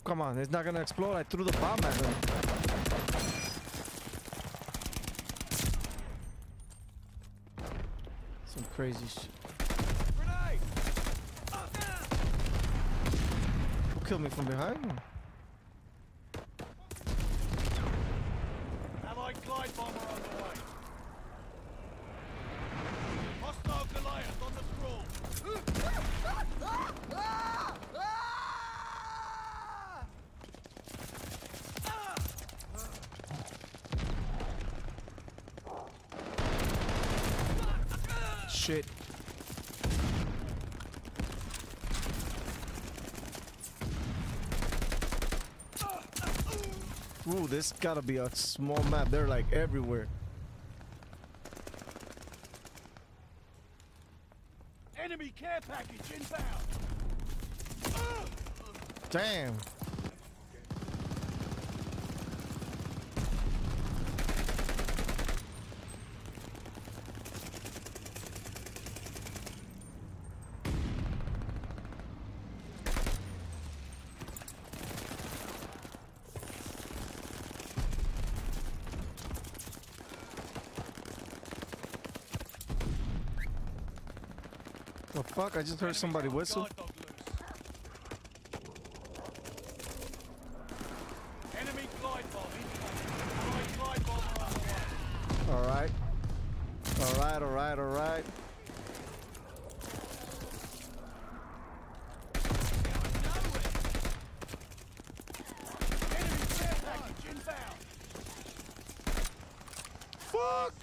Come on, it's not gonna explode. I threw the bomb at him. Some crazy shit. Who killed me from behind? Allied glide bomber on the way. Hostile Goliath on the crawl. Shit. Ooh, this gotta be a small map. They're like everywhere. Enemy care package inbound. Damn. Fuck? I just heard somebody whistle. guard dog loose. Enemy glide bomb incoming. Allied glide bomber on the way. Alright. Alright, alright, alright. Enemy care package inbound. Fuck!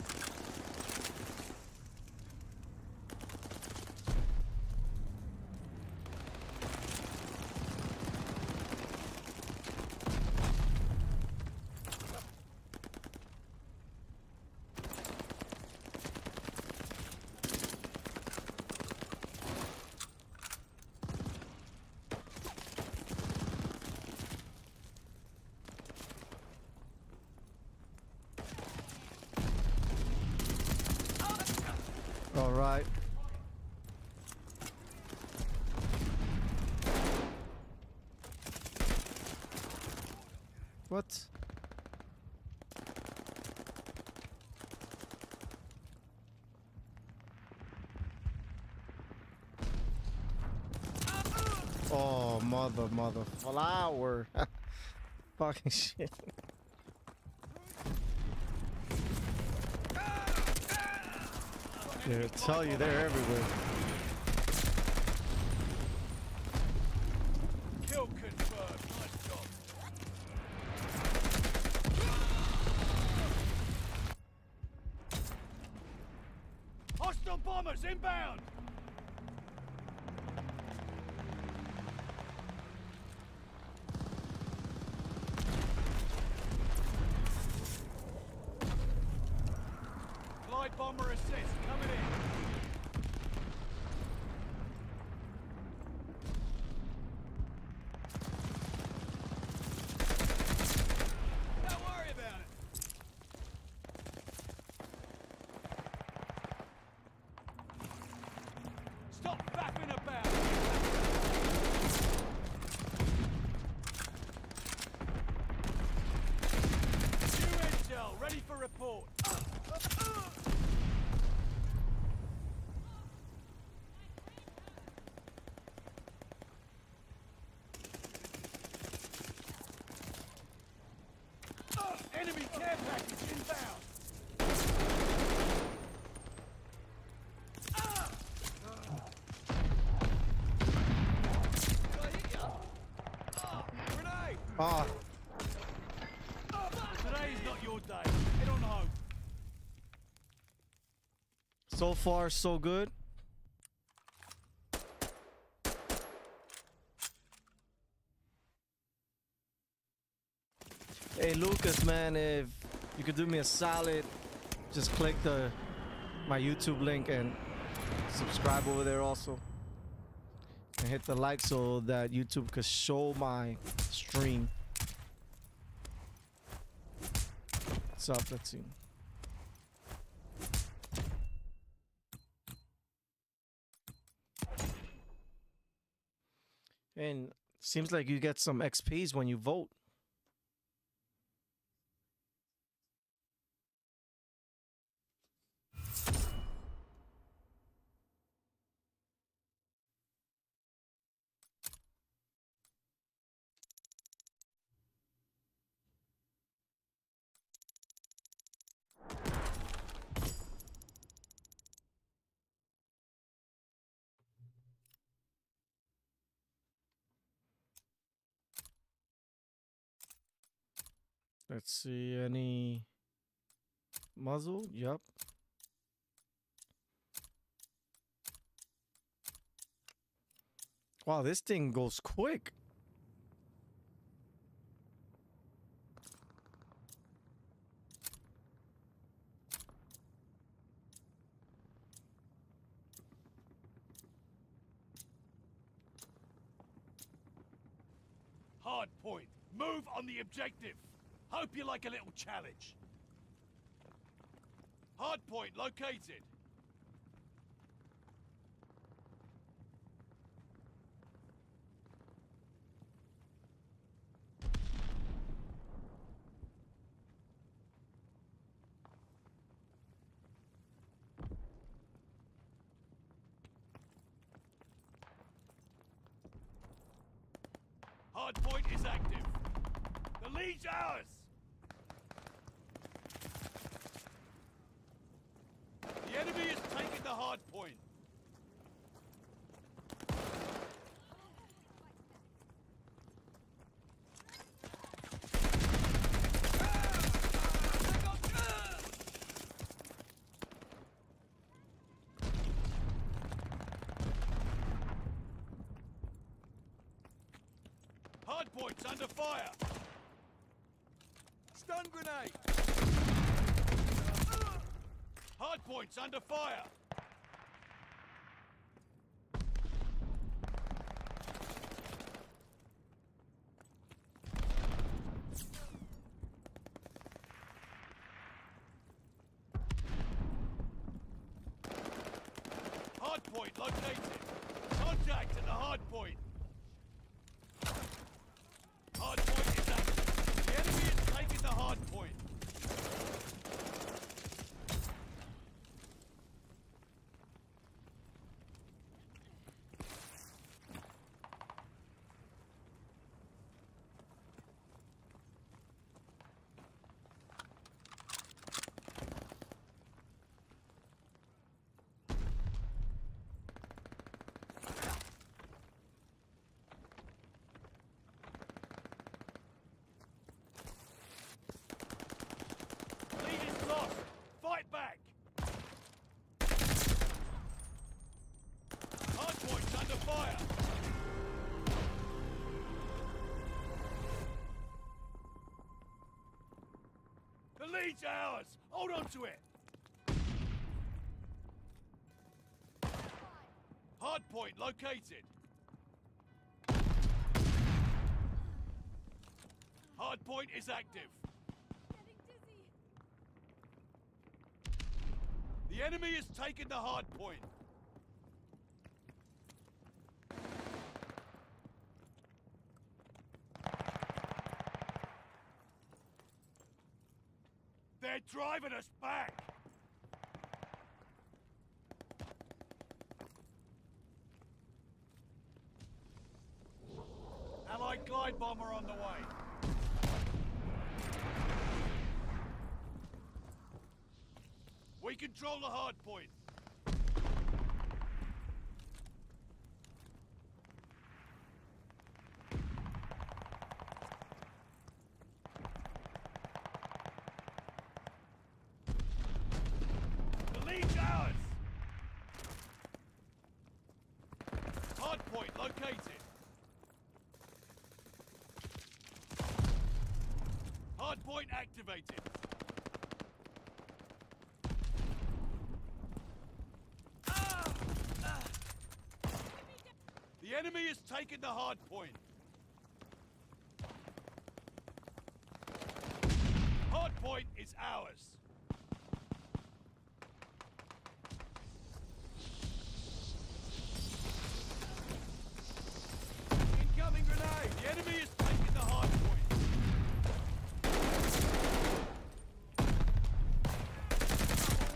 right. What? Oh, mother, mother, flower. Fucking shit. Yeah, I tell you, they're everywhere. Kill confirmed. Nice job. Hostile bombers inbound! Glide bomber assist coming in. Don't worry about it. Stop faffing about. New intel, ready for report. Enemy care package inbound. Grenade! Ah, Today is not your day. Head on home. so far so good. Hey Lucas, man, if you could do me a solid, just click the my YouTube link and subscribe over there also. And hit the like so that YouTube could show my stream. What's up? Let's see. And seems like you get some XPs when you vote. Let's see any muzzle. Yep. Wow, this thing goes quick. Hard point. Move on the objective. Hope you like a little challenge. Hard point located. Hard point is active. The lead's ours. The enemy has taken the hard point. Hard point's under fire. Stun grenade. Hard point's under fire. point located. Contact at the hard point. Hard point is active. The enemy is taking the hard point. Lead is lost. Fight back. Hard point's under fire. The lead's ours. Hold on to it. Hard point located. Hard point is active. The enemy has taken the hard point. They're driving us back. Allied glide bomber on the way. We control the hard point. The lead's ours. Point located. Hard point activated. Ah! Ah! The enemy has taken the hard point. Hard point is ours. Incoming grenade! The enemy is taking the hard point.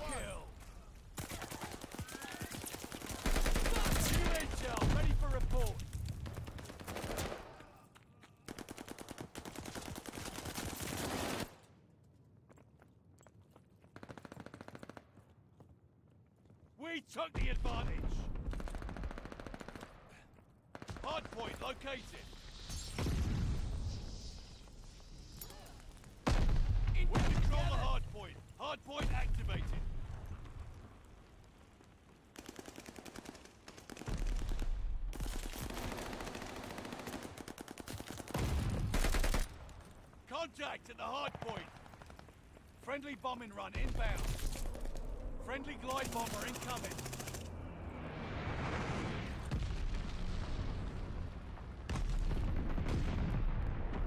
Kill. New intel, ready for report. We took the advantage. Hard point located. We control the hard point. Hard point activated. Contact at the hard point. Friendly bombing run inbound. Friendly glide bomber incoming.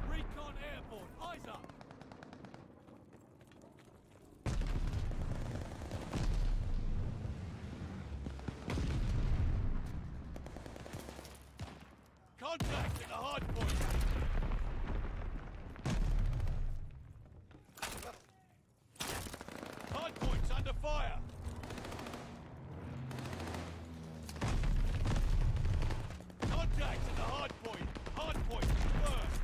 Recon airborne. Eyes up. Contact at the hard point. Hard point's under fire. Contact at the hard point. Hard point confirmed.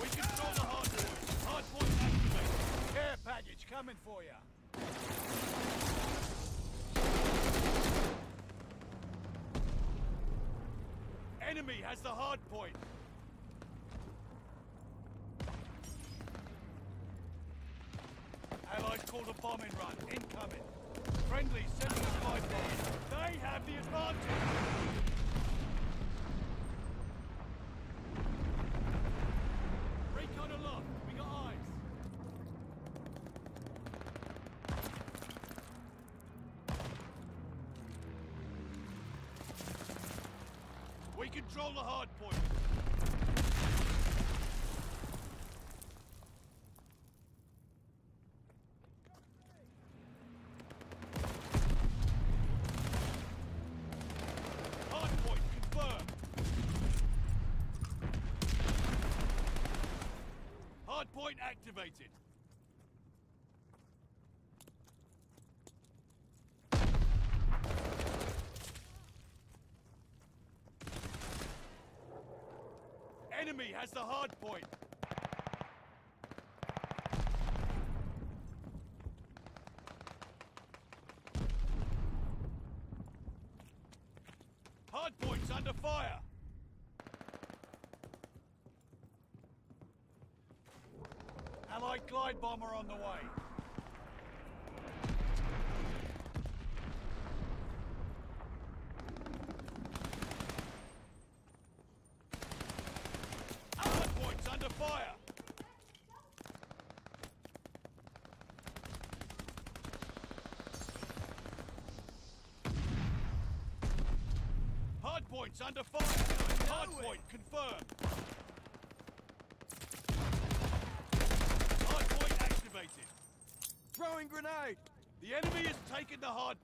We control the hard point. Hard point activated. Care package coming for you. Has the hard point. Allies called a bombing run. Incoming. Friendly sending a glide bomb. They have the advantage. Recon aloft. We got eyes. We control the hard point. Hardpoint activated. Has the hardpoint. Hardpoint's under fire. Allied glide bomber on the way. Hardpoint's under fire. Hardpoint's under fire. Hardpoint confirmed. Hardpoint activated. Throwing grenade. The enemy has taken the hardpoint.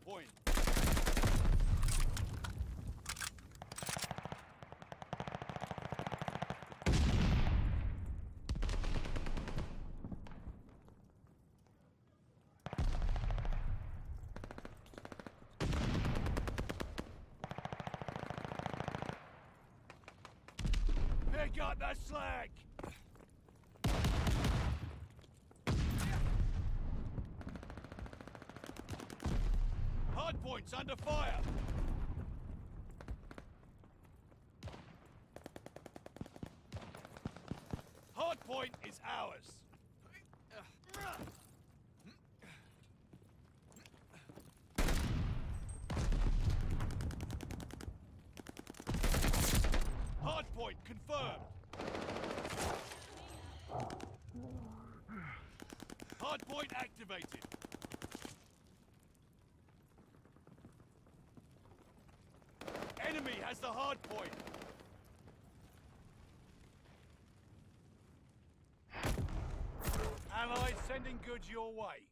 Up the slack. Hardpoint's under fire. Hardpoint is ours. Hardpoint confirmed. Hardpoint activated. Enemy has the hardpoint. Allies sending goods your way.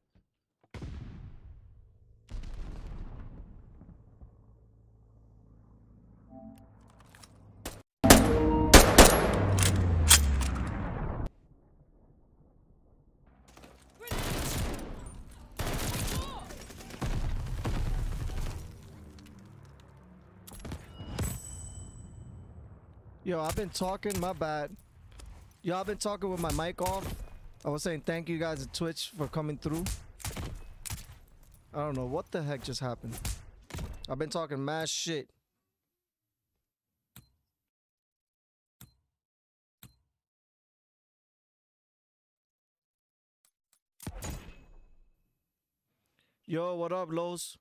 Yo, I've been talking, my bad. Yo, I've been talking with my mic off. I was saying thank you guys at Twitch for coming through. I don't know what the heck just happened. I've been talking mass shit. Yo, what up, Los?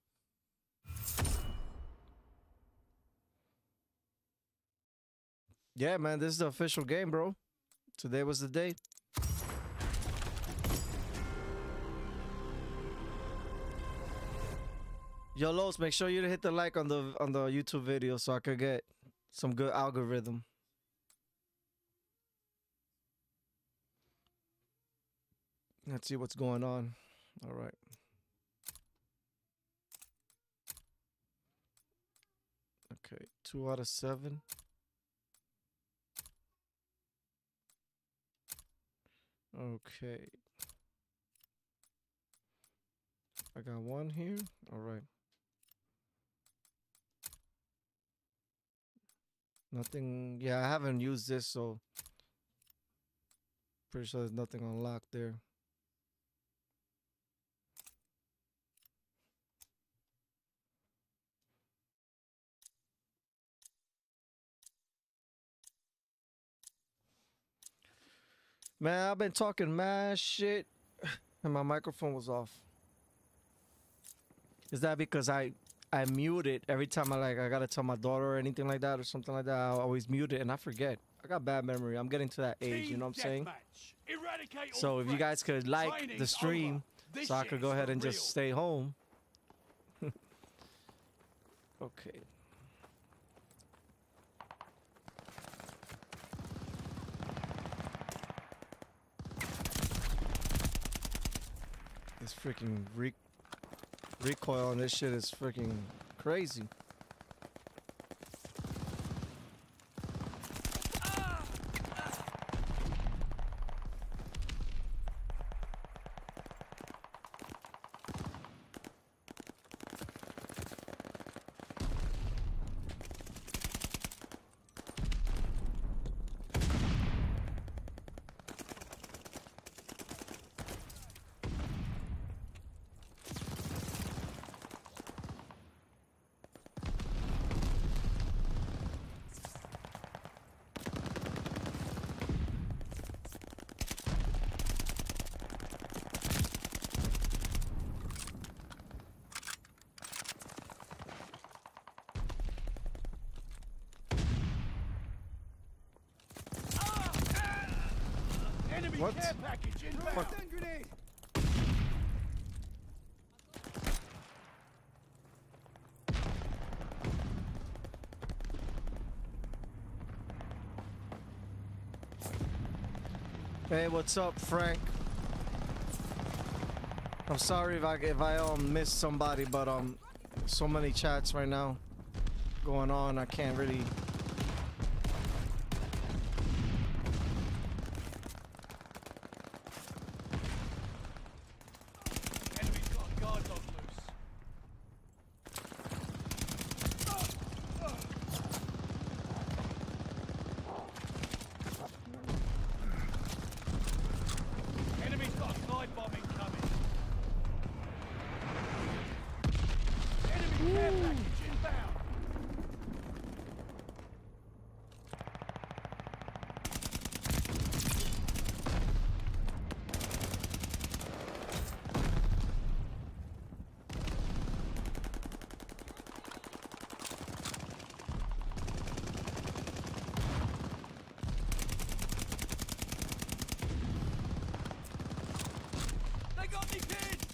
Yeah, man, this is the official game, bro. Today was the day. Yo, Los, make sure you hit the like on the on the YouTube video so I could get some good algorithm. Let's see what's going on. All right. Okay, two out of seven. Okay. I got one here. All right. Nothing. Yeah, I haven't used this, so pretty sure there's nothing unlocked there. Man, I've been talking mad shit and my microphone was off. Is that because I I mute it every time I like I gotta tell my daughter or anything like that or something like that? I always mute it and I forget. I got bad memory. I'm getting to that age, you know what I'm saying? So if you guys could like the stream so I could go ahead and just stay home. okay. This freaking re- recoil on this shit is freaking crazy. Enemy What? care package inbound. Stun grenade! What's up, Frank? I'm sorry if I if I um missed somebody, but um, so many chats right now going on. I can't really. Enemy's got a guard dog loose. Enemy's got a glide bomb incoming. Enemy care package inbound. They got me pinned.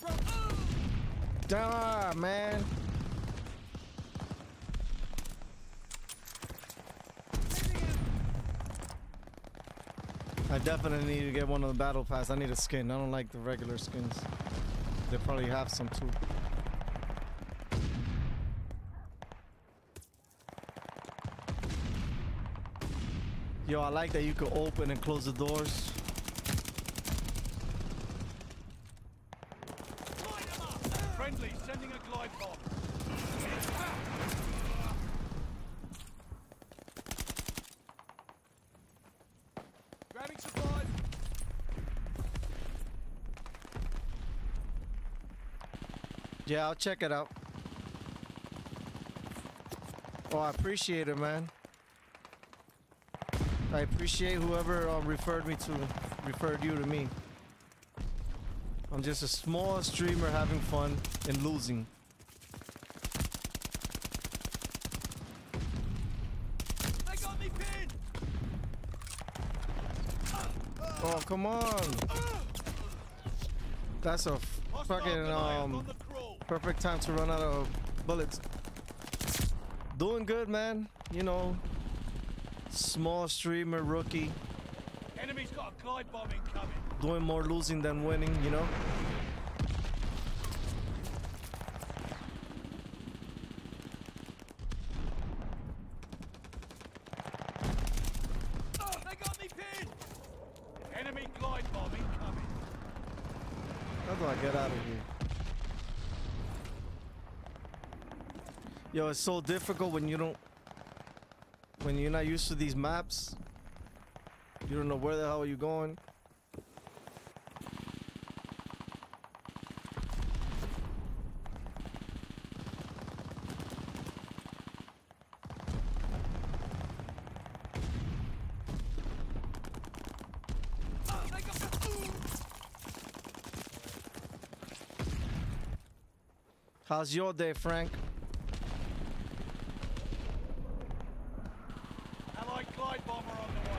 Bro, oh! Damn, man. I definitely need to get one of the battle pass. I need a skin. I don't like the regular skins. They probably have some too. Yo, I like that you can open and close the doors. Light 'em up. Friendly, sending a glide bomb. Grabbing supplies. Yeah, I'll check it out. Oh, I appreciate it, man. I appreciate whoever uh, referred me to, referred you to me. I'm just a small streamer having fun and losing. They got me pinned. Oh, come on. That's a fucking um on the crawl. Perfect time to run out of bullets. Doing good, man. You know, small streamer rookie, Enemy's got a glide bomb incoming. doing more losing than winning. You know. They got me pinned. Enemy glide bomb incoming. How do I get out of here? Yo, it's so difficult when you don't when you're not used to these maps. You don't know where the hell are you going. How's your day, Frank? Allied glide bomber on the way.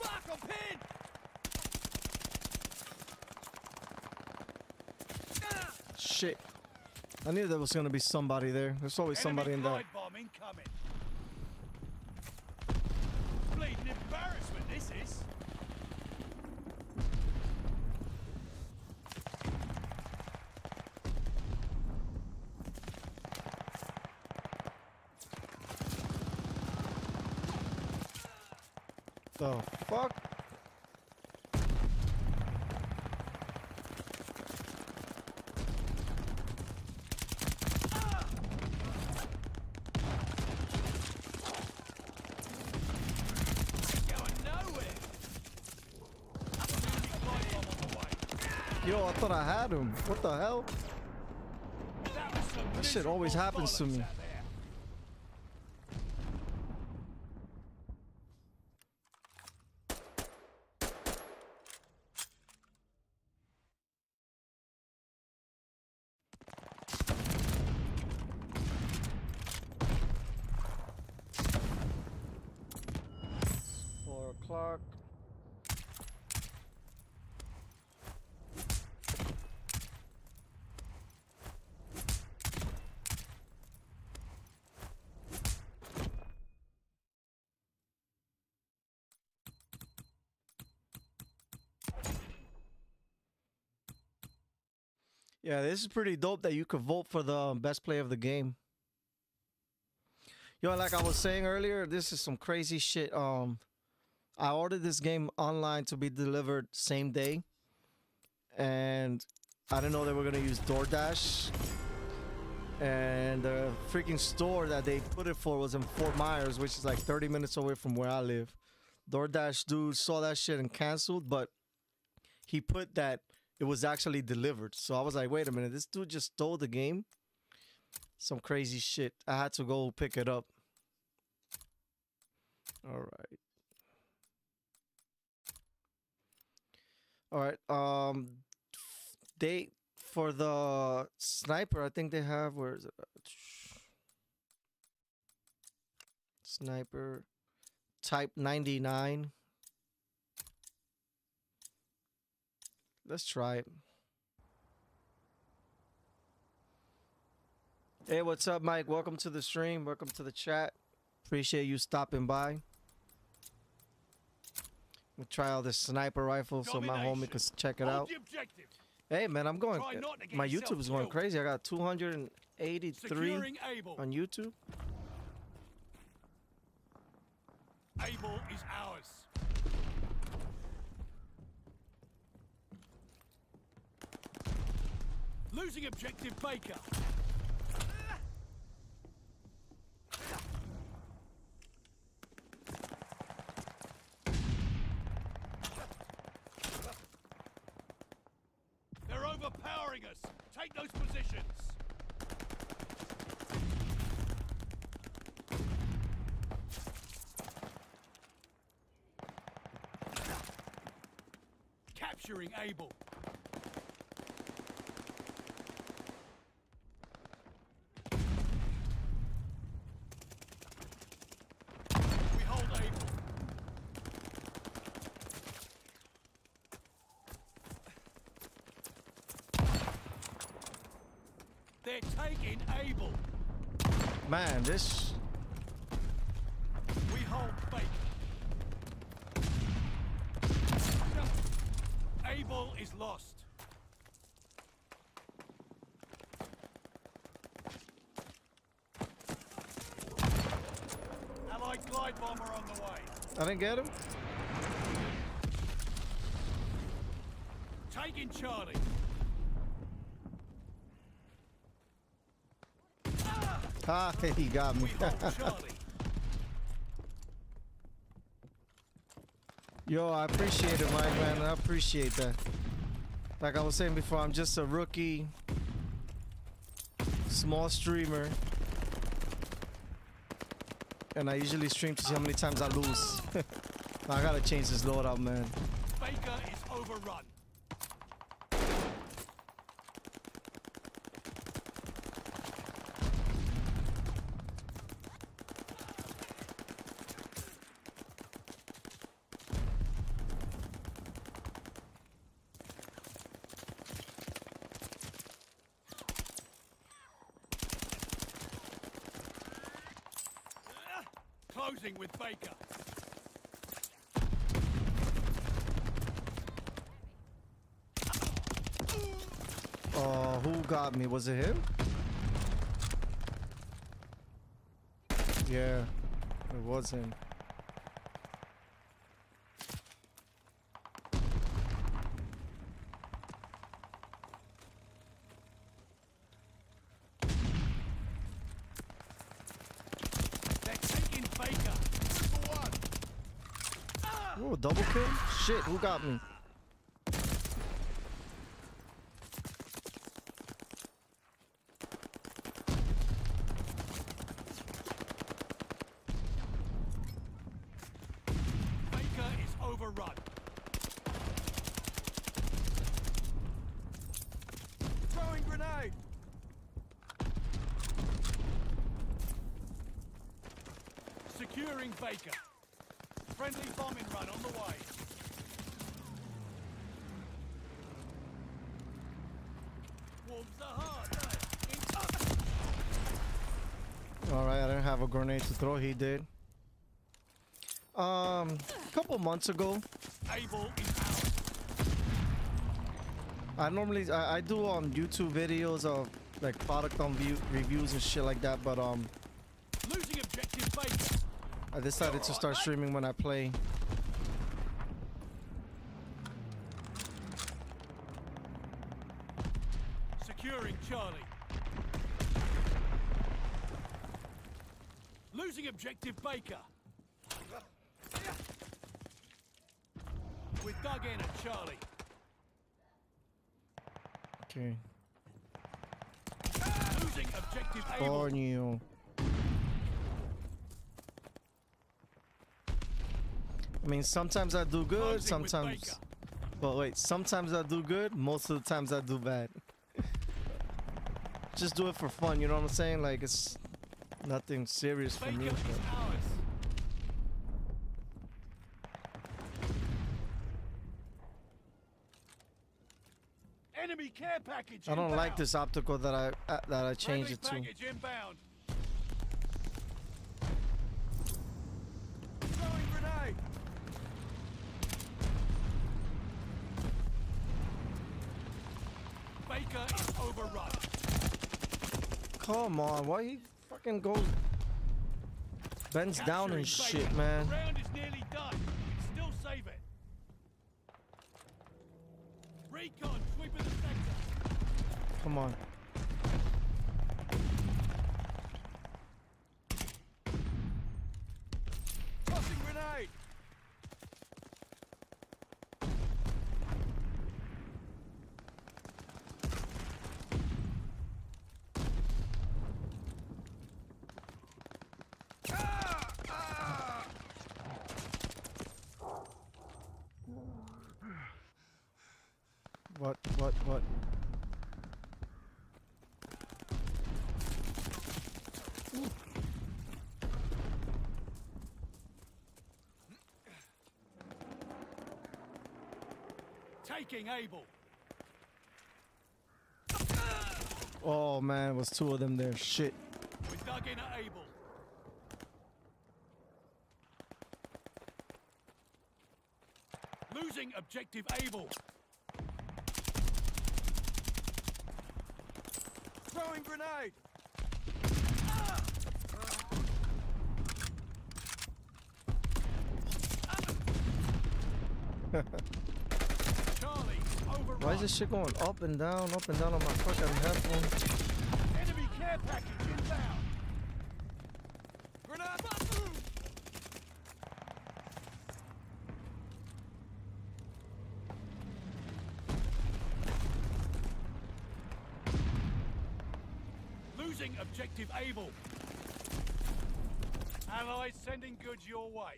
Fuck, I'm pinned! Ah! Shit. I knew there was gonna be somebody there. There's always somebody in Enemy there. glide bomb incoming. Bleeding embarrassment, this is. The fuck? Going nowhere. Enemy glide bomb on the way. Yo, I him. What the hell? That shit always happens to me. out there. fuck? Yeah, this is pretty dope that you could vote for the um, best play of the game. Yo, like I was saying earlier, this is some crazy shit. Um, I ordered this game online to be delivered same day, and I didn't know they were gonna use DoorDash. And the freaking store that they put it for was in Fort Myers, which is like 30 minutes away from where I live. DoorDash dude saw that shit and canceled, but he put that it was actually delivered. So I was like, wait a minute, this dude just stole the game. Some crazy shit. I had to go pick it up. All right. All right. Um, they for the sniper. I think they have. Where is it? Sniper, type ninety nine. Let's try it. Hey, what's up, Mike? Welcome to the stream. Welcome to the chat. Appreciate you stopping by. We try out this sniper rifle so my homie can check it out. Hey, man, I'm going. Try not to get My YouTube is going crazy. I got 283 on YouTube. Able is ours. Losing objective Baker. They're overpowering us. Take those positions. Capturing Able. We hold Able. They're taking Able. Man, this. We hold Baker. Able is lost. Allied glide bomber on the way. I didn't get him. Taking Charlie. Ah, he got me. We hold Charlie. Yo, I appreciate it, Mike, man. I appreciate that. Like I was saying before, I'm just a rookie, small streamer. And I usually stream to see how many times I lose. I gotta change this load up, man. Baker is overrun. Closing with Baker. Uh, who got me? Was it him? Yeah, it was him. They're taking Baker. Triple one. Oh, double kill? Shit, who got me? Baker is overrun. Throwing grenade. Securing Baker. Friendly bombing run on the way. Wolves are hard, eh? All right, I didn't have a grenade to throw. He did. Um, a couple months ago, Able is out. I normally I, I do um YouTube videos of like product on view, reviews and shit like that, but um Losing objective Baker. I decided to start streaming when I play. Securing Charlie. Losing objective Baker. We're dug in at Charlie. Okay. Losing objective Able. Coño. I mean, sometimes I do good, sometimes. But wait, sometimes I do good, most of the times I do bad. Just do it for fun, you know what I'm saying? Like, it's nothing serious for me. Enemy care package. I don't like this optical that I uh, that I changed Friendly it to. package inbound. Throwing grenade. Baker is overrun. Come on, why he fucking goes bends down and shit, man. The round is nearly done. Still save it. Recon sweeping the sector. Come on. Tossing grenade. What, what? Taking Able. Oh man, was two of them there. Shit. We dug in at Able. Losing objective Able. Throwing grenade. Charlie. Why is this shit going up and down, up and down on my fucking headphone? Enemy care package inbound. Grenade. Objective Able. Allies sending goods your way.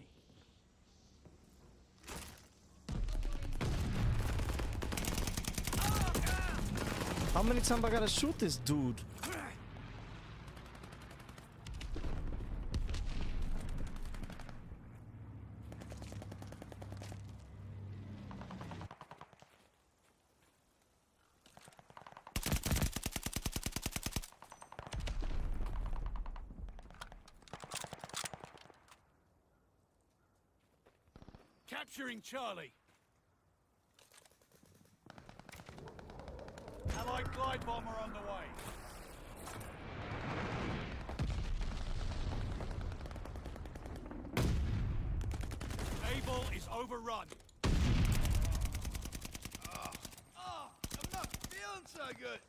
How many times I gotta shoot this dude? Capturing Charlie. Allied glide bomber on the way. Able is overrun. Ah, ah, I'm not feeling so good.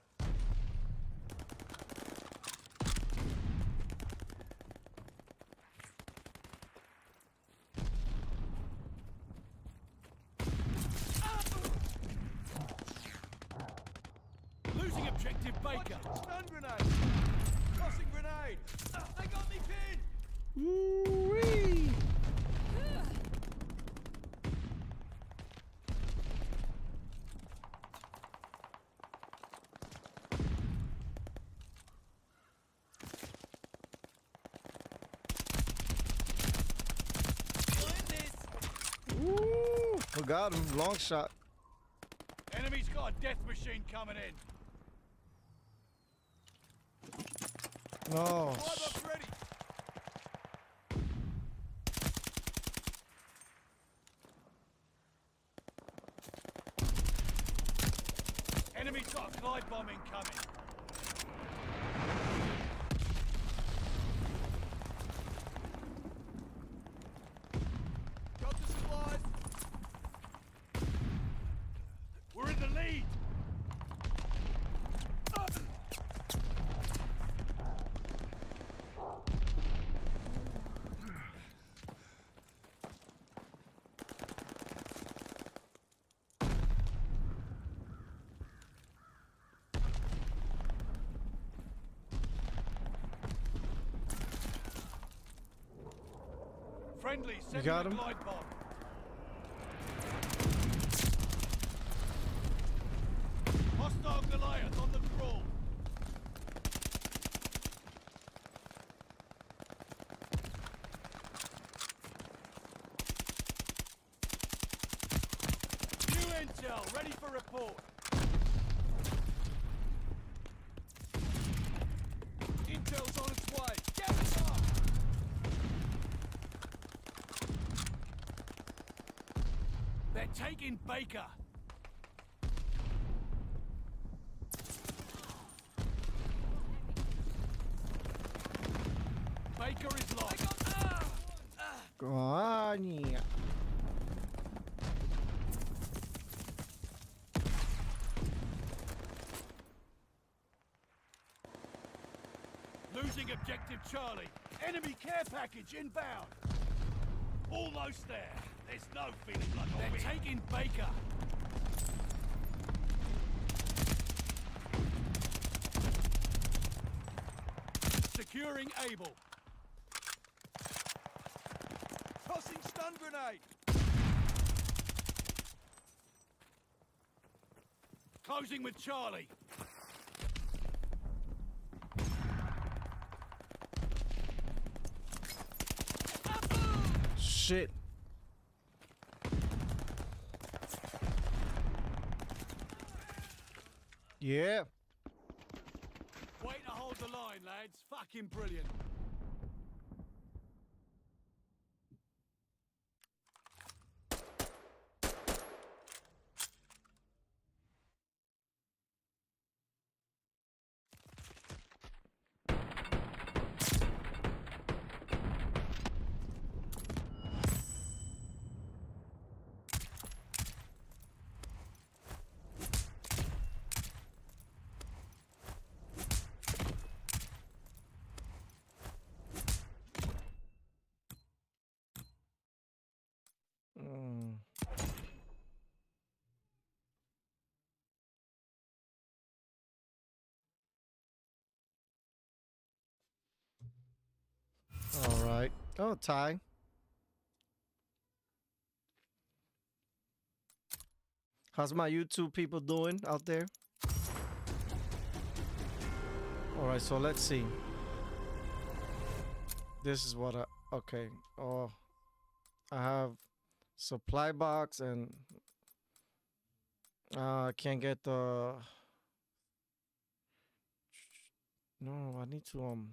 Losing objective Baker. Stun grenade. Tossing grenade. They got me pinned. Woo-wee. Still got him. Long shot. Enemy's got a death machine coming in. No. Drive up ready. Enemy's got a glide bomb incoming. Got the supplies. We're in the lead. Send got him? glide bomb. Hostile Goliath on the crawl. New intel, ready for report. Intel's on its way. Get it up! They're taking Baker. Baker is lost. Coño. Losing objective Charlie. Enemy care package inbound. Almost there. There's no feeling like They're taking Baker. Securing Able. Tossing stun grenade. Closing with Charlie. Shit. Yeah. Way to hold the line, lads. Fucking brilliant. Mm. All right. Oh, Ty. How's my YouTube people doing out there? All right, so let's see. This is what I okay. Oh, I have supply box and uh, I can't get the. No, I need to um.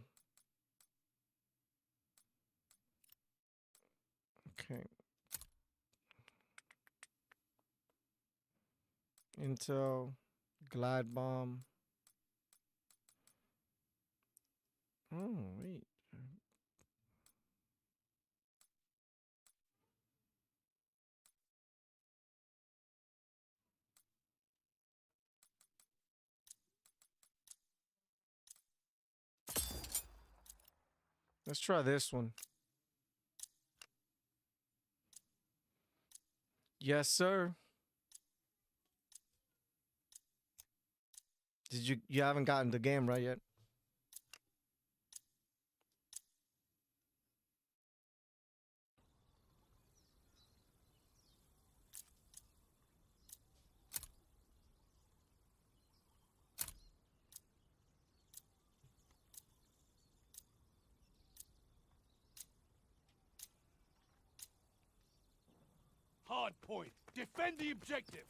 Okay. Intel, glide bomb. Oh wait. Let's try this one. Yes, sir. Did you you haven't gotten the game right yet? Hard point. Defend the objective.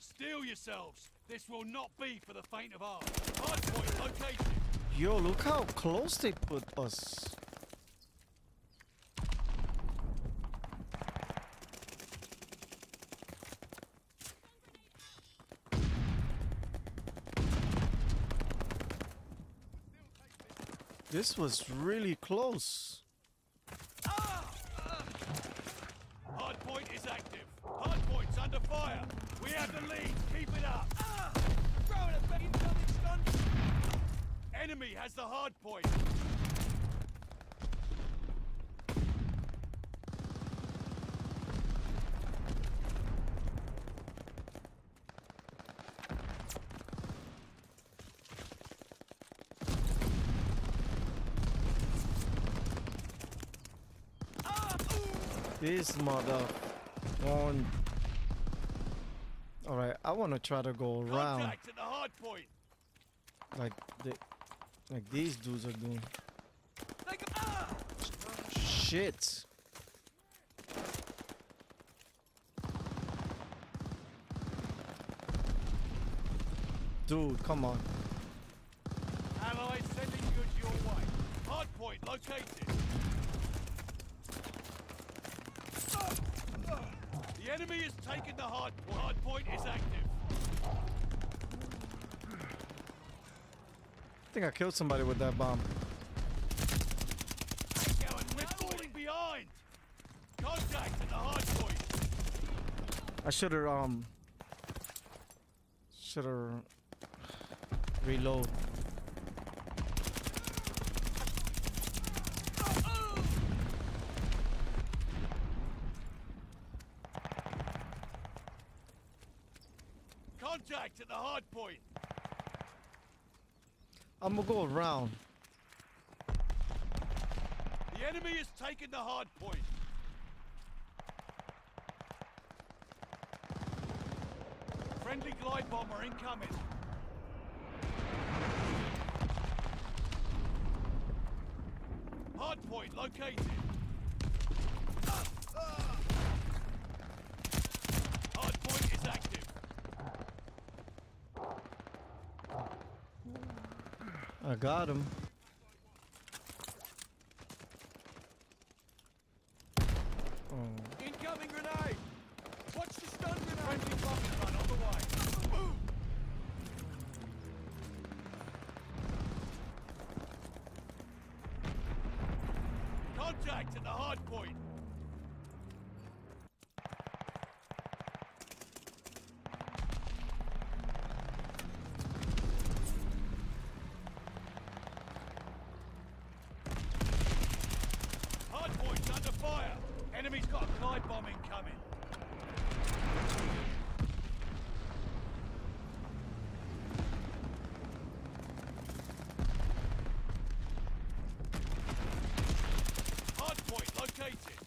Steel yourselves. This will not be for the faint of heart. Hard point located. Yo, look how close they put us. This was really close. Hard point is active. Hard point's under fire. We have the lead. Keep it up. Throwing a incoming stun. Enemy has the hard point. This mother on. All right, I want to try to go around Contact at the hard point. like the, like these dudes are doing. Ah! Shit. Dude, come on. Allies sending goods your way. Hard point located. The enemy has taken the hard point. Hard point is active. I think I killed somebody with that bomb. I should have um should have reload. Contact at the hard point. I'm gonna go around. The enemy is taking the hard point. Friendly glide bomber incoming. Hard point located. Hard point is active. I got him. Oh, Incoming grenade. Watch the stun grenade. Friendly bombing run on the way. Contact at the hard point. Hard point's under fire. Enemy's got a glide bomb incoming. Hard point located.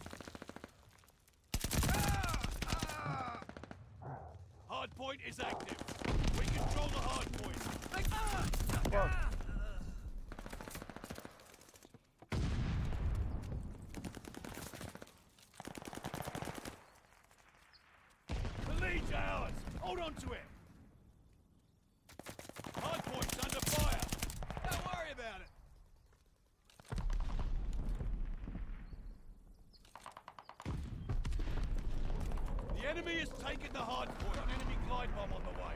Hard point is active. We control the hard point. The lead's ours. Hold on to it. Hard point's under fire. Don't worry about it. The enemy has taken the hard point. Glide bomb on the way.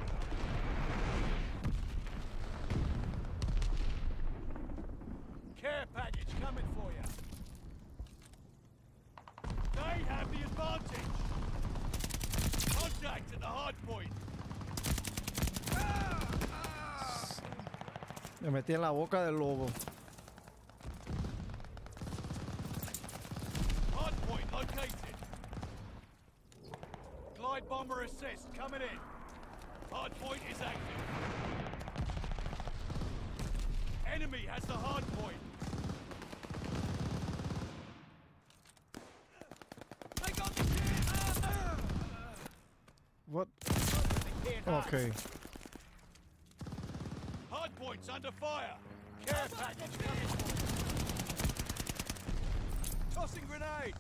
Care package coming for you. They have the advantage. Contact at the hard point. me metí en la boca del lobo. Hard point located. Glide bomber assist coming in. Hard point is active. Enemy has the hard point. They got the kid. Ah! What? Okay. Hard point's under fire. Care package coming Tossing grenade.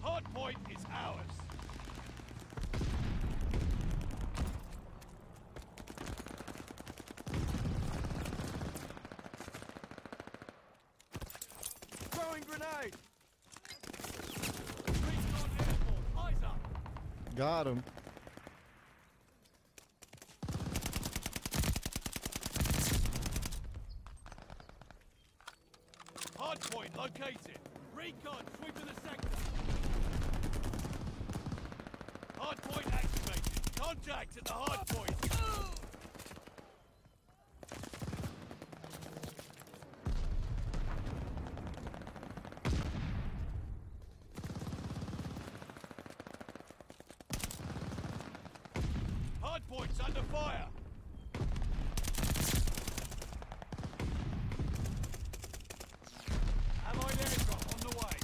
Hard point is ours. Throwing grenade! Recon airborne. Eyes up. Got him. Hard point located. Recon sweeping the sector. Hard point activated. Contact at the hard point. Hard point's under fire. Allied airdrop on the way.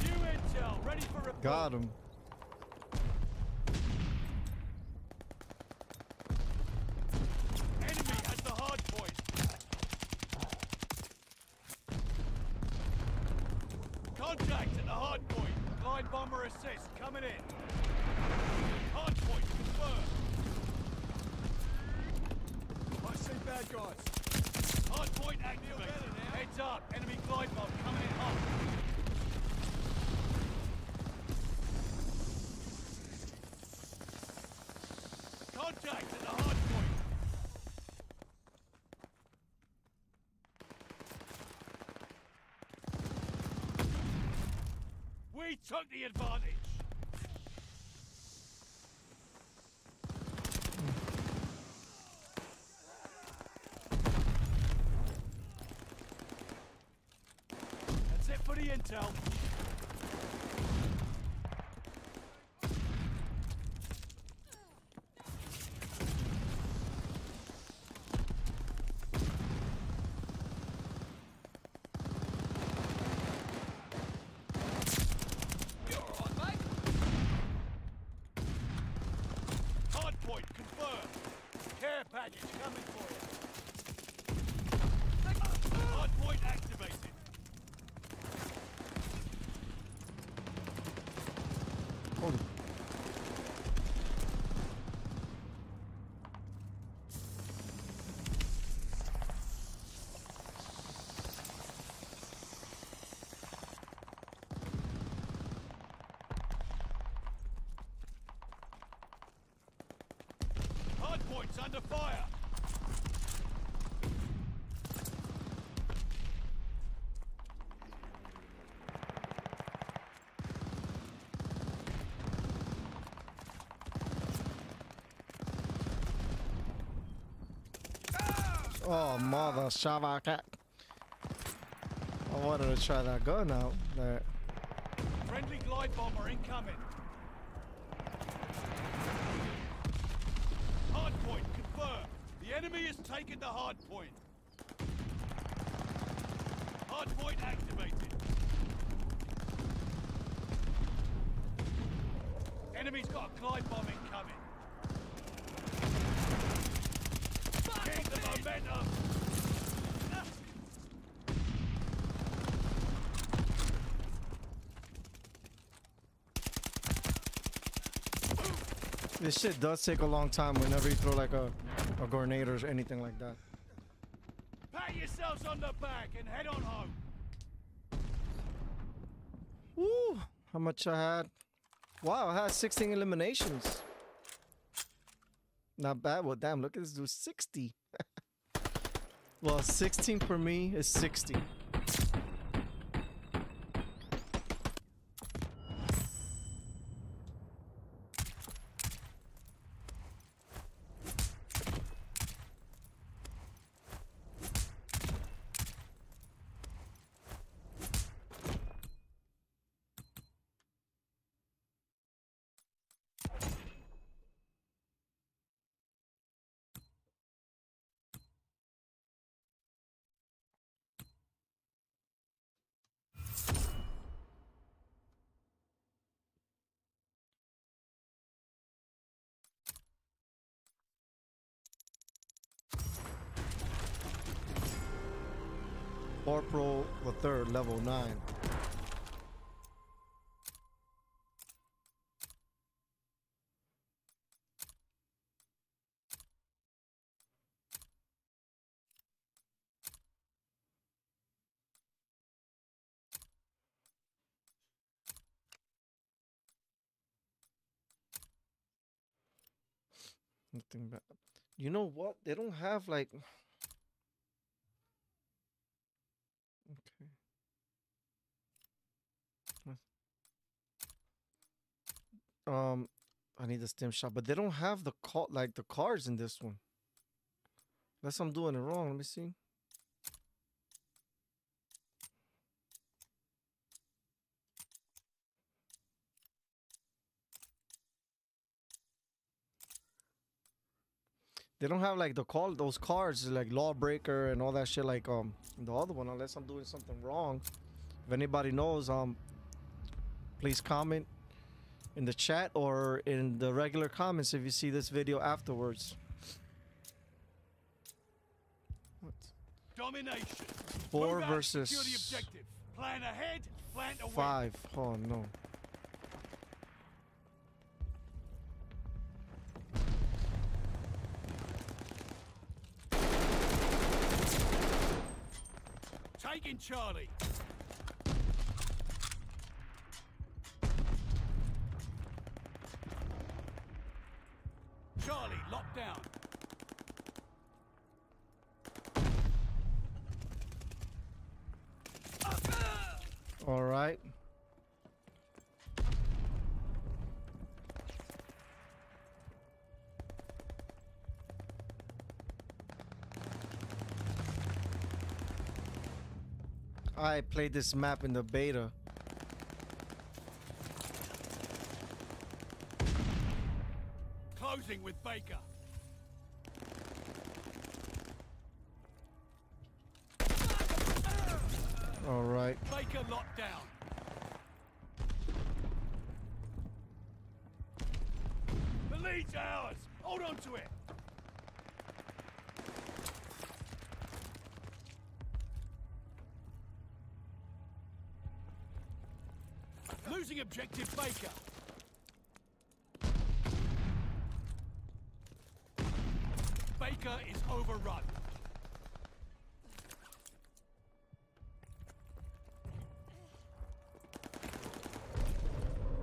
New intel, ready for report. Got him. Enemy at the hard point. Contact at the hard point. Glide bomber assist coming in. Hard point confirmed. I see bad guys. Hard point activated. Heads up. Enemy glide bomb coming in hot. Contact at the hard point. We took the advantage. That's it for the intel. Hard point confirmed. Care package coming for you. Hard point activated. Holy. Point's under fire. Oh, mother shavaka. I wanted to try that gun out there. Friendly glide bomber incoming. Hard point confirmed. The enemy has taken the hard point. Hard point activated. Enemy's got a glide bomb incoming. Keep the momentum. This shit does take a long time whenever you throw like a, or anything like that. Pat yourselves on the back and head on home. Woo! How much I had? Wow, I had 16 eliminations. Not bad. Well, damn, look at this dude. 60. well, 16 for me is 60. Nothing bad. You know what? They don't have like. Okay. Um, I need a stem shot, but they don't have the call like the cards in this one. Unless I'm doing it wrong. Let me see. They don't have like the call those cards like lawbreaker and all that shit like um the other one unless I'm doing something wrong. If anybody knows, um please comment in the chat or in the regular comments if you see this video afterwards. What? Domination. Four versus objective. Plan ahead. Plan. Five. Oh no. Taking Charlie locked down. All right. I played this map in the beta. Closing with Baker. All right. Baker locked down. The lead's ours. Hold on to it. Losing objective Baker. Baker is overrun.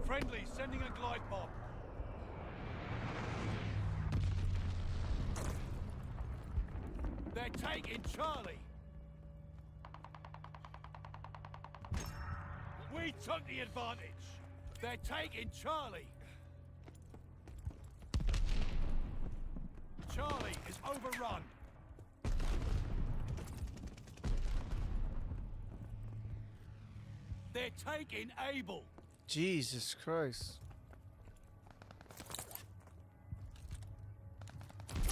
Friendly sending a glide bomb. They're taking Charlie. We took the advantage. They're taking Charlie. Charlie is overrun. They're taking Able! Jesus Christ.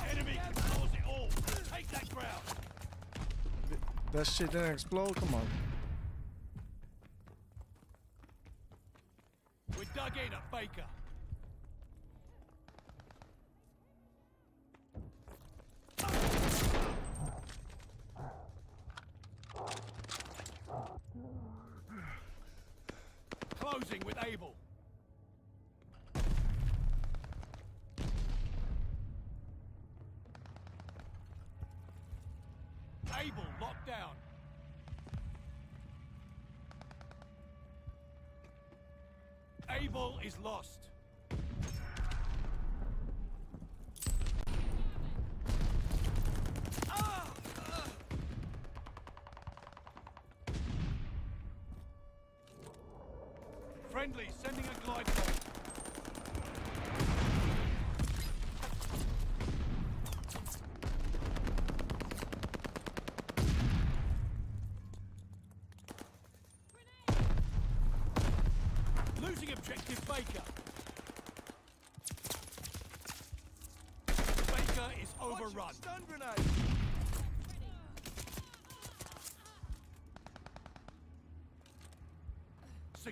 Enemy controls it all. Take that ground. That shit didn't explode? Come on.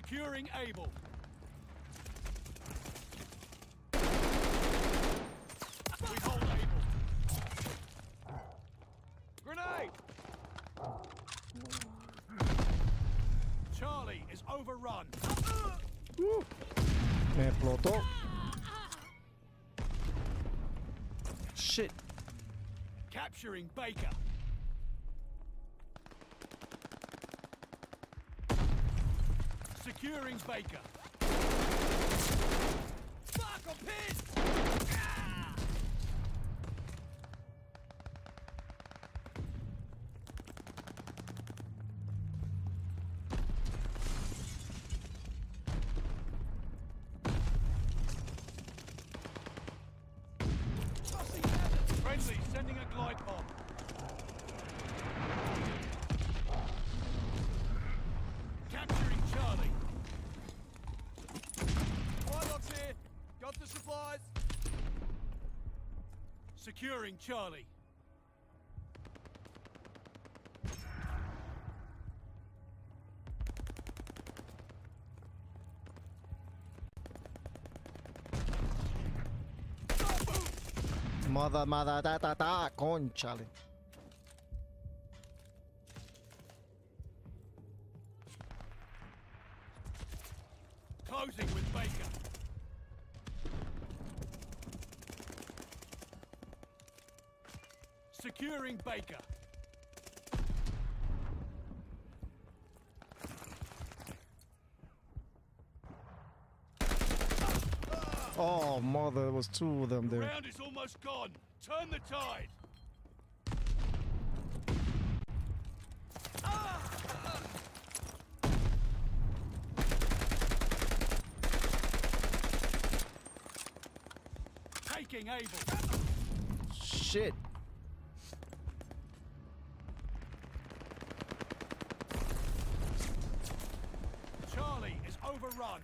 Securing Able. We hold Able. Grenade! Charlie is overrun. Me explotó. Shit. Capturing Baker. Baker. Fuck, I'm pissed! Ah! Friendly, sending a glide bomb. Capturing Charlie. Pilots here. Got the supplies. Securing Charlie. Mother, mother, da da da, conchale. Closing with Baker. Securing Baker. Oh, mother, there was two of them there. Round is almost gone. Turn the tide. Taking Able. Shit. Charlie is overrun.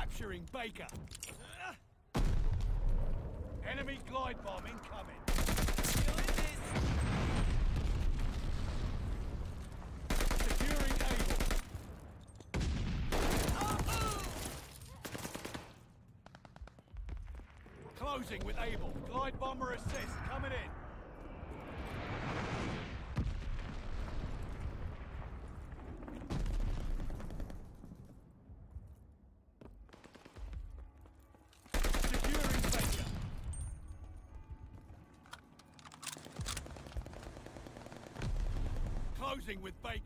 Capturing Baker. Enemy glide bomb incoming. Securing Able. Closing with Able. Glide bomber assist coming in. Securing Baker.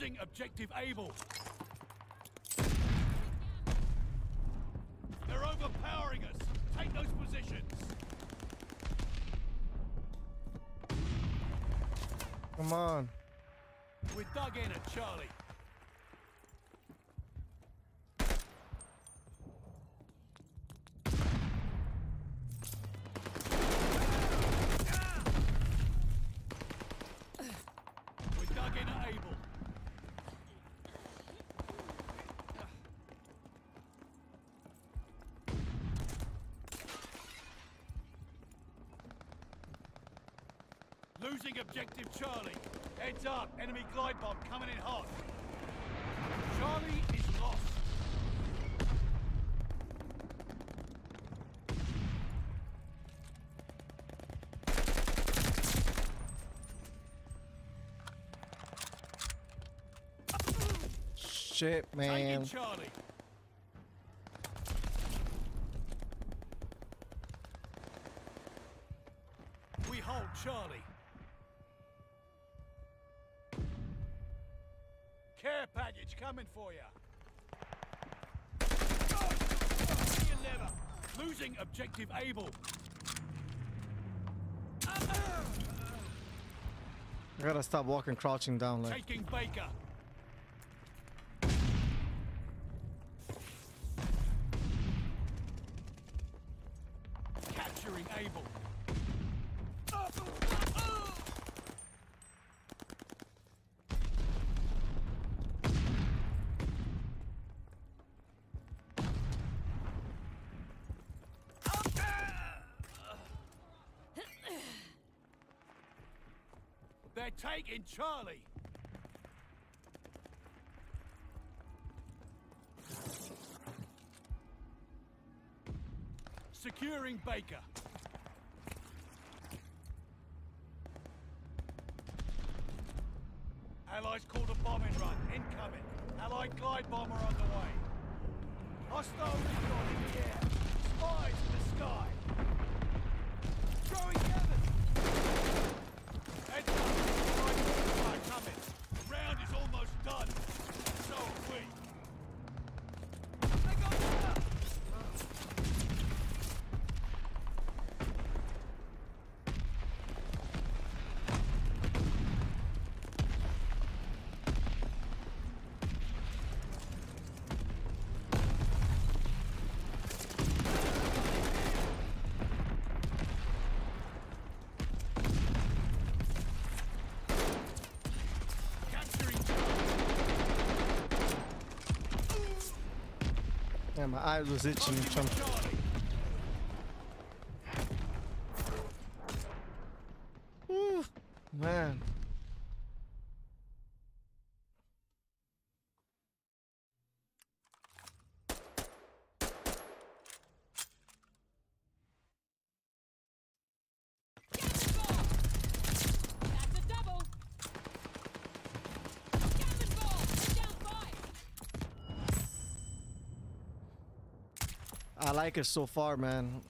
Losing objective Able. They're overpowering us. Take those positions. Come on. We're dug in at Charlie. We're dug in at Able. Losing objective Charlie. Heads up, enemy glide bomb coming in hot. Charlie is lost. Shit, Taking man. Charlie. For you. Never. Losing objective Able. I gotta stop walking crouching down like. Taking Baker. Capturing Able. Charlie. Securing Baker. Allies called a bombing run. Incoming. Allied glide bomber on the way. Hostile recon in the air. Spies in the sky. Throwing cannon. Heads up. Allied mortar coming. The round is almost done. So are we. They got shot. Capturing Yeah, my eyes was itching. Charlie. Trying Charlie. Woo, man. That's a double. Cannonball! Down five. I like it so far, man.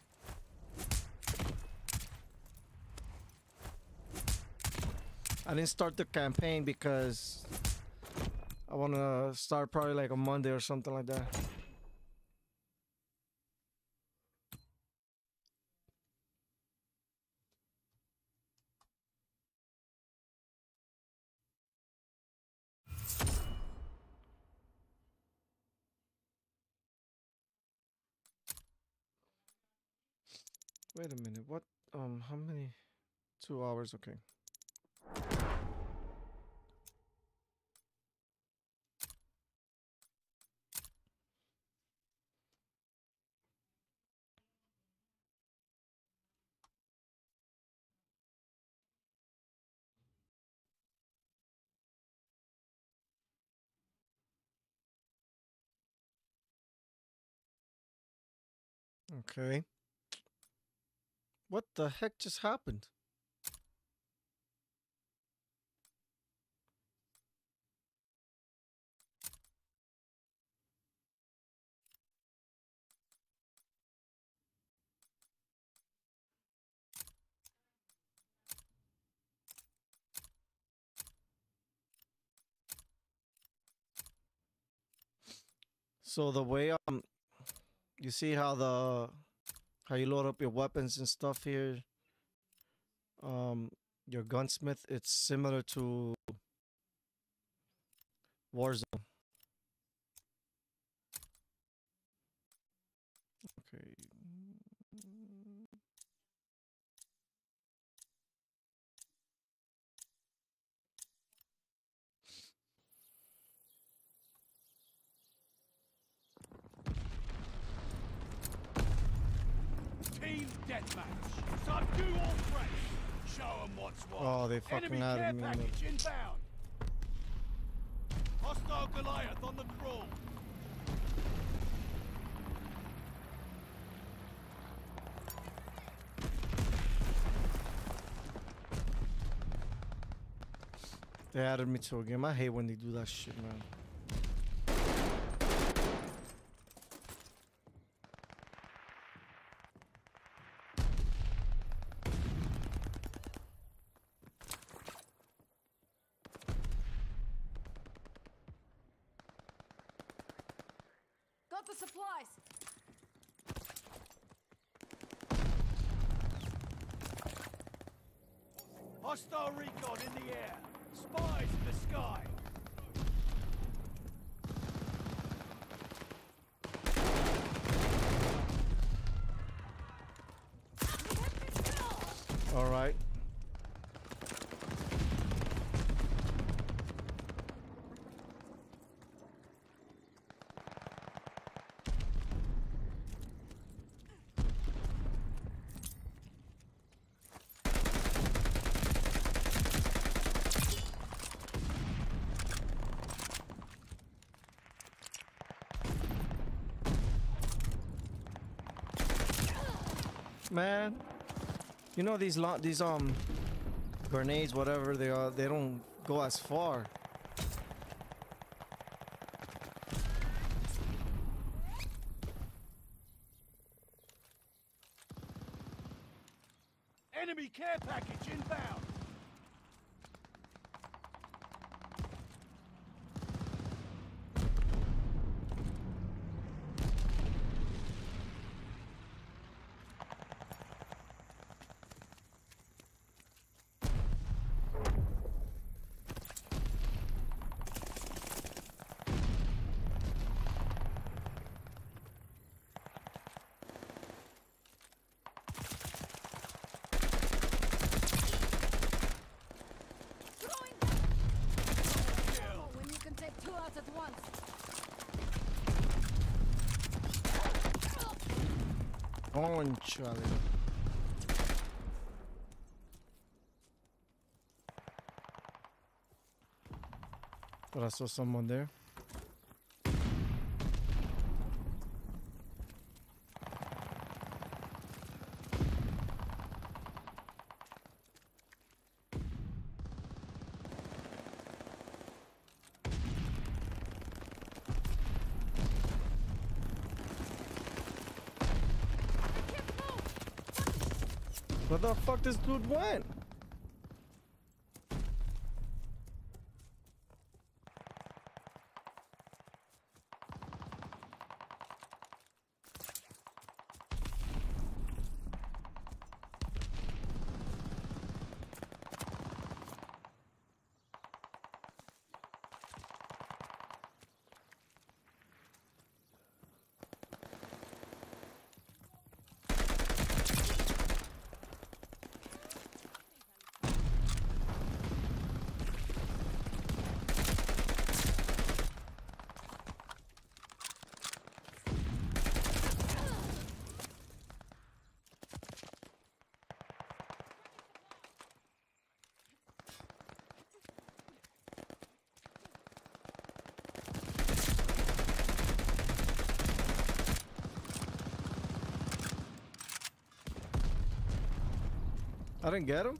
I didn't start the campaign because I want to start probably like a Monday or something like that. Wait a minute. What? Um, how many? Two hours. Okay. Okay. What the heck just happened? So the way um you see how the how you load up your weapons and stuff here um your gunsmith it's similar to Warzone. Okay. Team deathmatch. Subdue all threats. Show 'em what's what. Oh, they fucking Enemy added me, package inbound. Hostile Goliath on the crawl. They added me to a game. I hate when they do that shit, man. Got the supplies. Hostile recon in the air. Spies in the sky. All right. Man. You know these lo- these um grenades, whatever they are, they don't go as far. Enemy care package inbound. Throwing Oh, when you can take two out at once. But I saw someone there. The fuck this dude went? I didn't get him.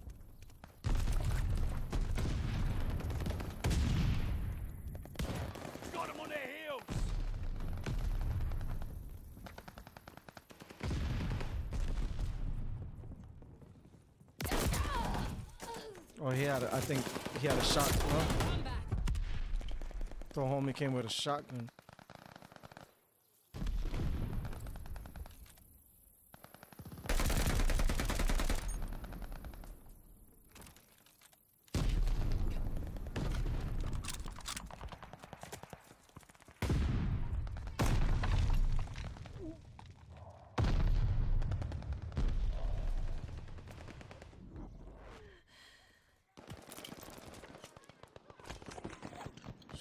Got them on their heels. Oh, he had. A, I think he had a shot. Well, the homie came with a shotgun.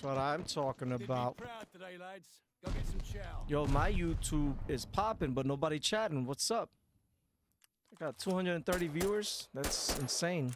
That's what I'm talking about. today, lads. Go get some chow. Yo, my YouTube is popping, but nobody chatting. What's up? I got 230 viewers. That's insane.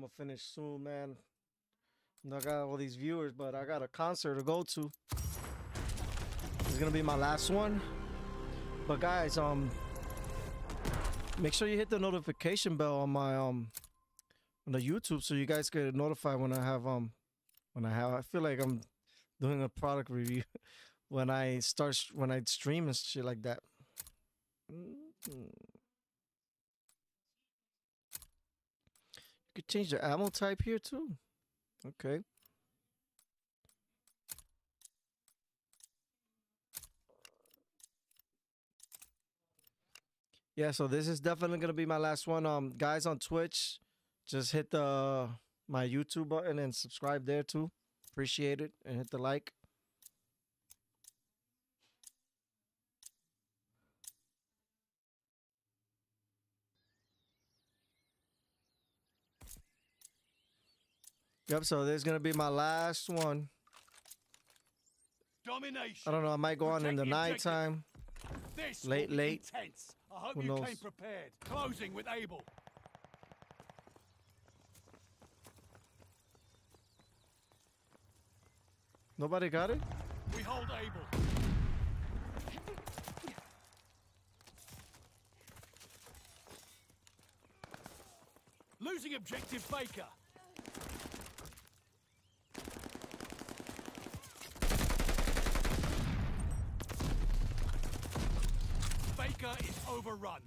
I'm gonna finish soon, man. I got all these viewers, but I got a concert to go to. It's gonna be my last one. But guys, um, make sure you hit the notification bell on my um on the YouTube so you guys get notified when I have um when I have. I feel like I'm doing a product review when I start when I stream and shit like that. Mm. You could change the ammo type here too. Okay. Yeah, so this is definitely gonna be my last one. Um, guys on Twitch, just hit the my YouTube button and subscribe there too. Appreciate it and hit the like. Yep, so this is gonna be my last one. Domination. I don't know, I might go on in the nighttime. This Late, late. intense. I hope Who you knows? came prepared. Closing with Able. Nobody got it? We hold Able. Losing objective Baker. Baker is overrun.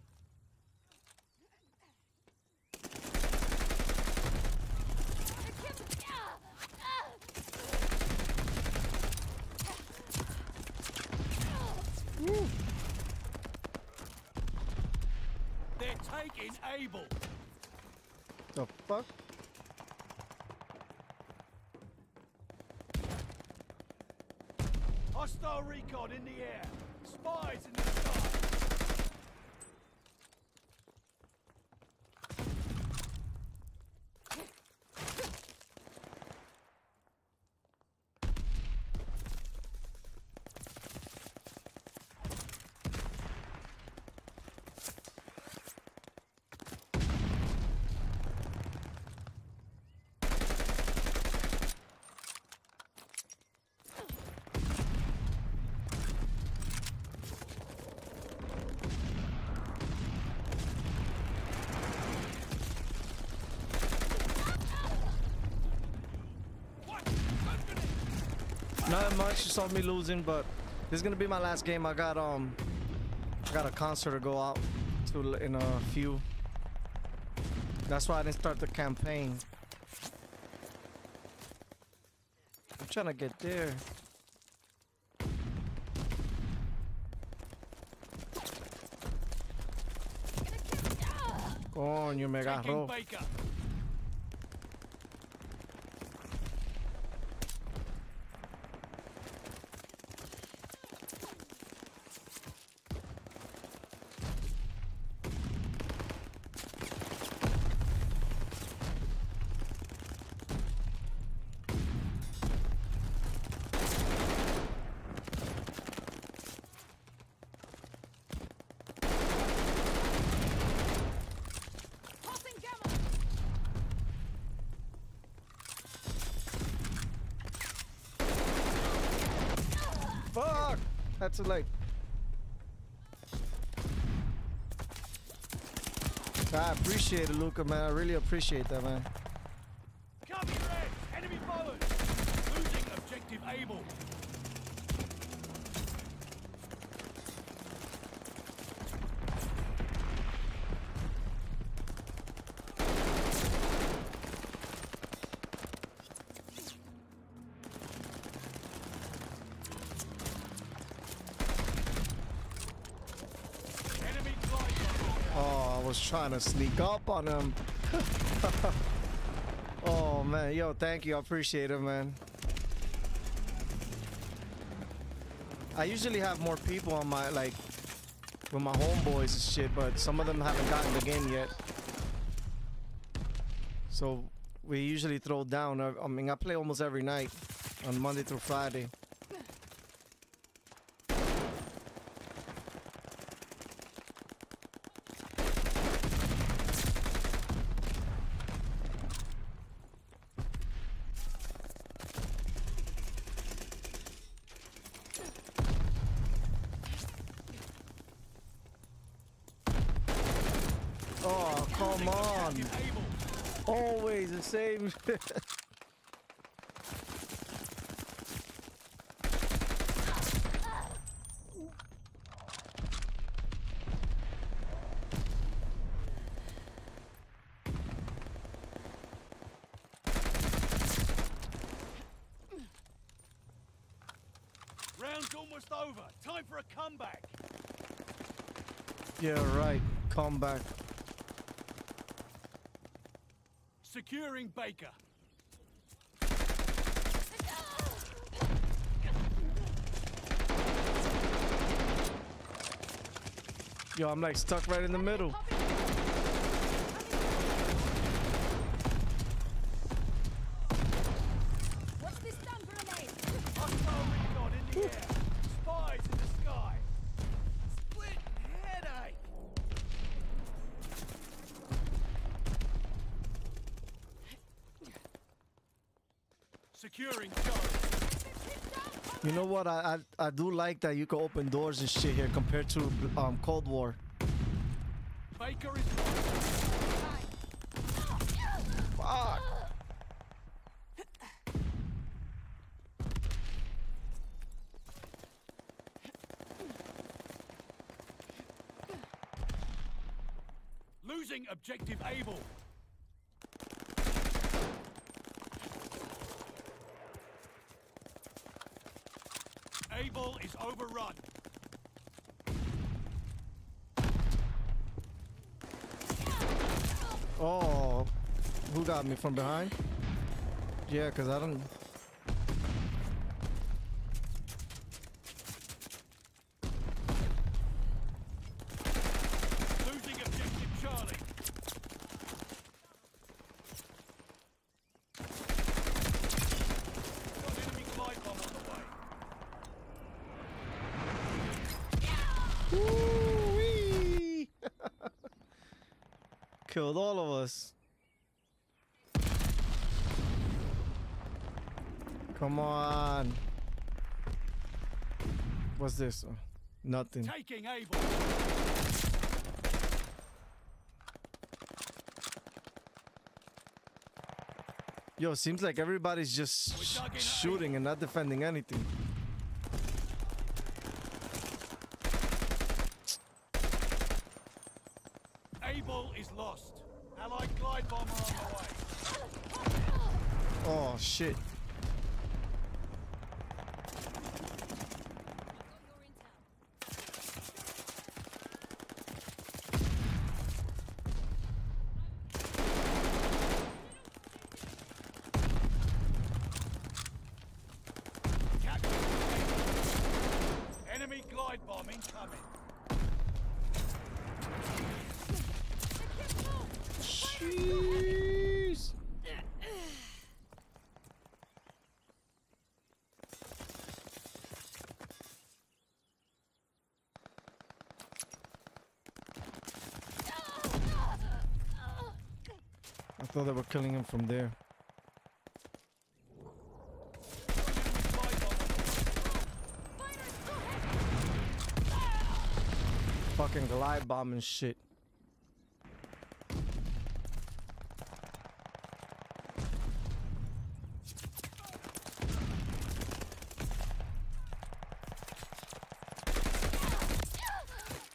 They're taking Able. The fuck? Hostile recon in the air. Spies in the sky. Not much. You saw me losing, but this is gonna be my last game. I got um, I got a concert to go out to in a few. That's why I didn't start the campaign. I'm trying to get there. Coño, me agarró. Baker. Tossing gamma! Fuck! Late. I appreciate it, Luca, man. I really appreciate that, man. Cover your head. Enemy followed. Losing objective Able. Enemy glide Oh, I was trying to sneak up on him. oh man, yo, thank you. I appreciate it, man. I usually have more people on my like with my homeboys and shit, but some of them haven't gotten the game yet. So we usually throw down. I I mean, I play almost every night on Monday through Friday. Oh, come on. objective Able. Always the same. Round's almost over. Time for a comeback. yeah, right. Comeback. Securing Baker. Yo, I'm like stuck right in the middle. What's this stun grenade? Hostile recon in the air. Spies in the sky. Split headache. Securing What? I, I I do like that you can open doors and shit here compared to um Cold War. Baker is lost. Fuck. Losing objective able. Able is overrun. Oh, who got me from behind? Yeah, cause I don't. Losing objective Charlie. Got enemy glide bomb on the way. Woo-wee. Killed all of us. Come on. What's this? Oh, nothing. Taking. Yo, seems like everybody's just sh- shooting and not defending anything. Able is lost. Allied glide bomber on the way. Oh shit. Capture. Enemy glide bomb incoming. Jeez. Thought they were killing him from there. Fucking glide bomb and shit.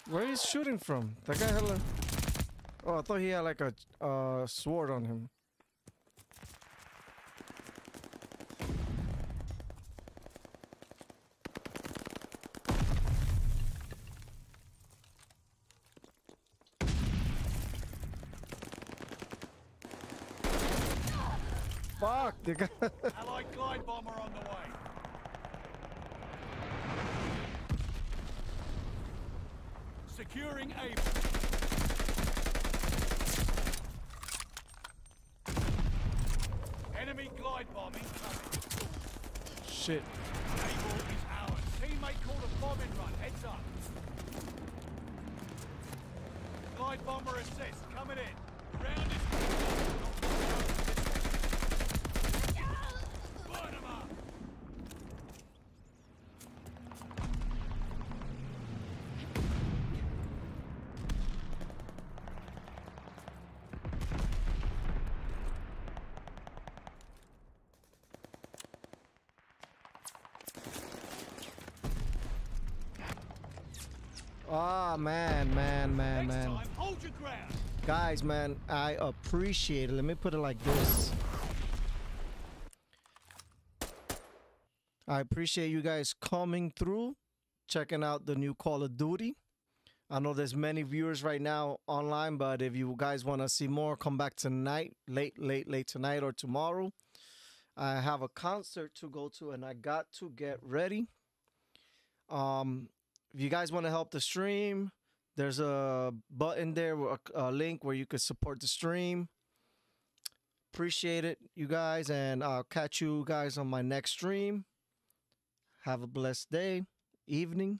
Where is shooting from? That guy had a. Oh, I thought he had like a uh, sword on him. Fuck, the guy. Allied glide bomber on the way. Securing able. Enemy glide bomb incoming. shit. Able is ours. Teammate called a bombing run. Heads up. Glide bomber assist. Coming in. Round is. Burn 'em up. Ah, man, man, man, Next man. time, hold your ground. Guys, man, I appreciate it. Let me put it like this. I appreciate you guys coming through, checking out the new Call of Duty. I know there's many viewers right now online, but if you guys want to see more, come back tonight, late, late, late tonight or tomorrow. I have a concert to go to, and I got to get ready. Um, if you guys want to help the stream, there's a button there, a, a link where you could support the stream. Appreciate it, you guys, and I'll catch you guys on my next stream. Have a blessed day, evening.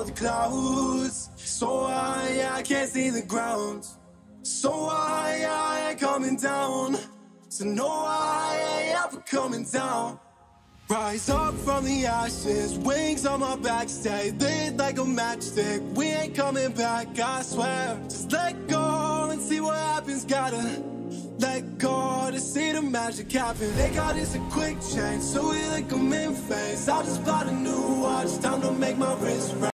Above the clouds. So I, I can't see the ground. So I, I ain't coming down. So no, I ain't ever coming down. Rise up from the ashes, wings on my back, stay lit like a matchstick. We ain't coming back, I swear. Just let go and see what happens. Gotta let go to see the magic happen. They got us a quick change, so we like a in phase. I just bought a new watch, time to make my wrist right.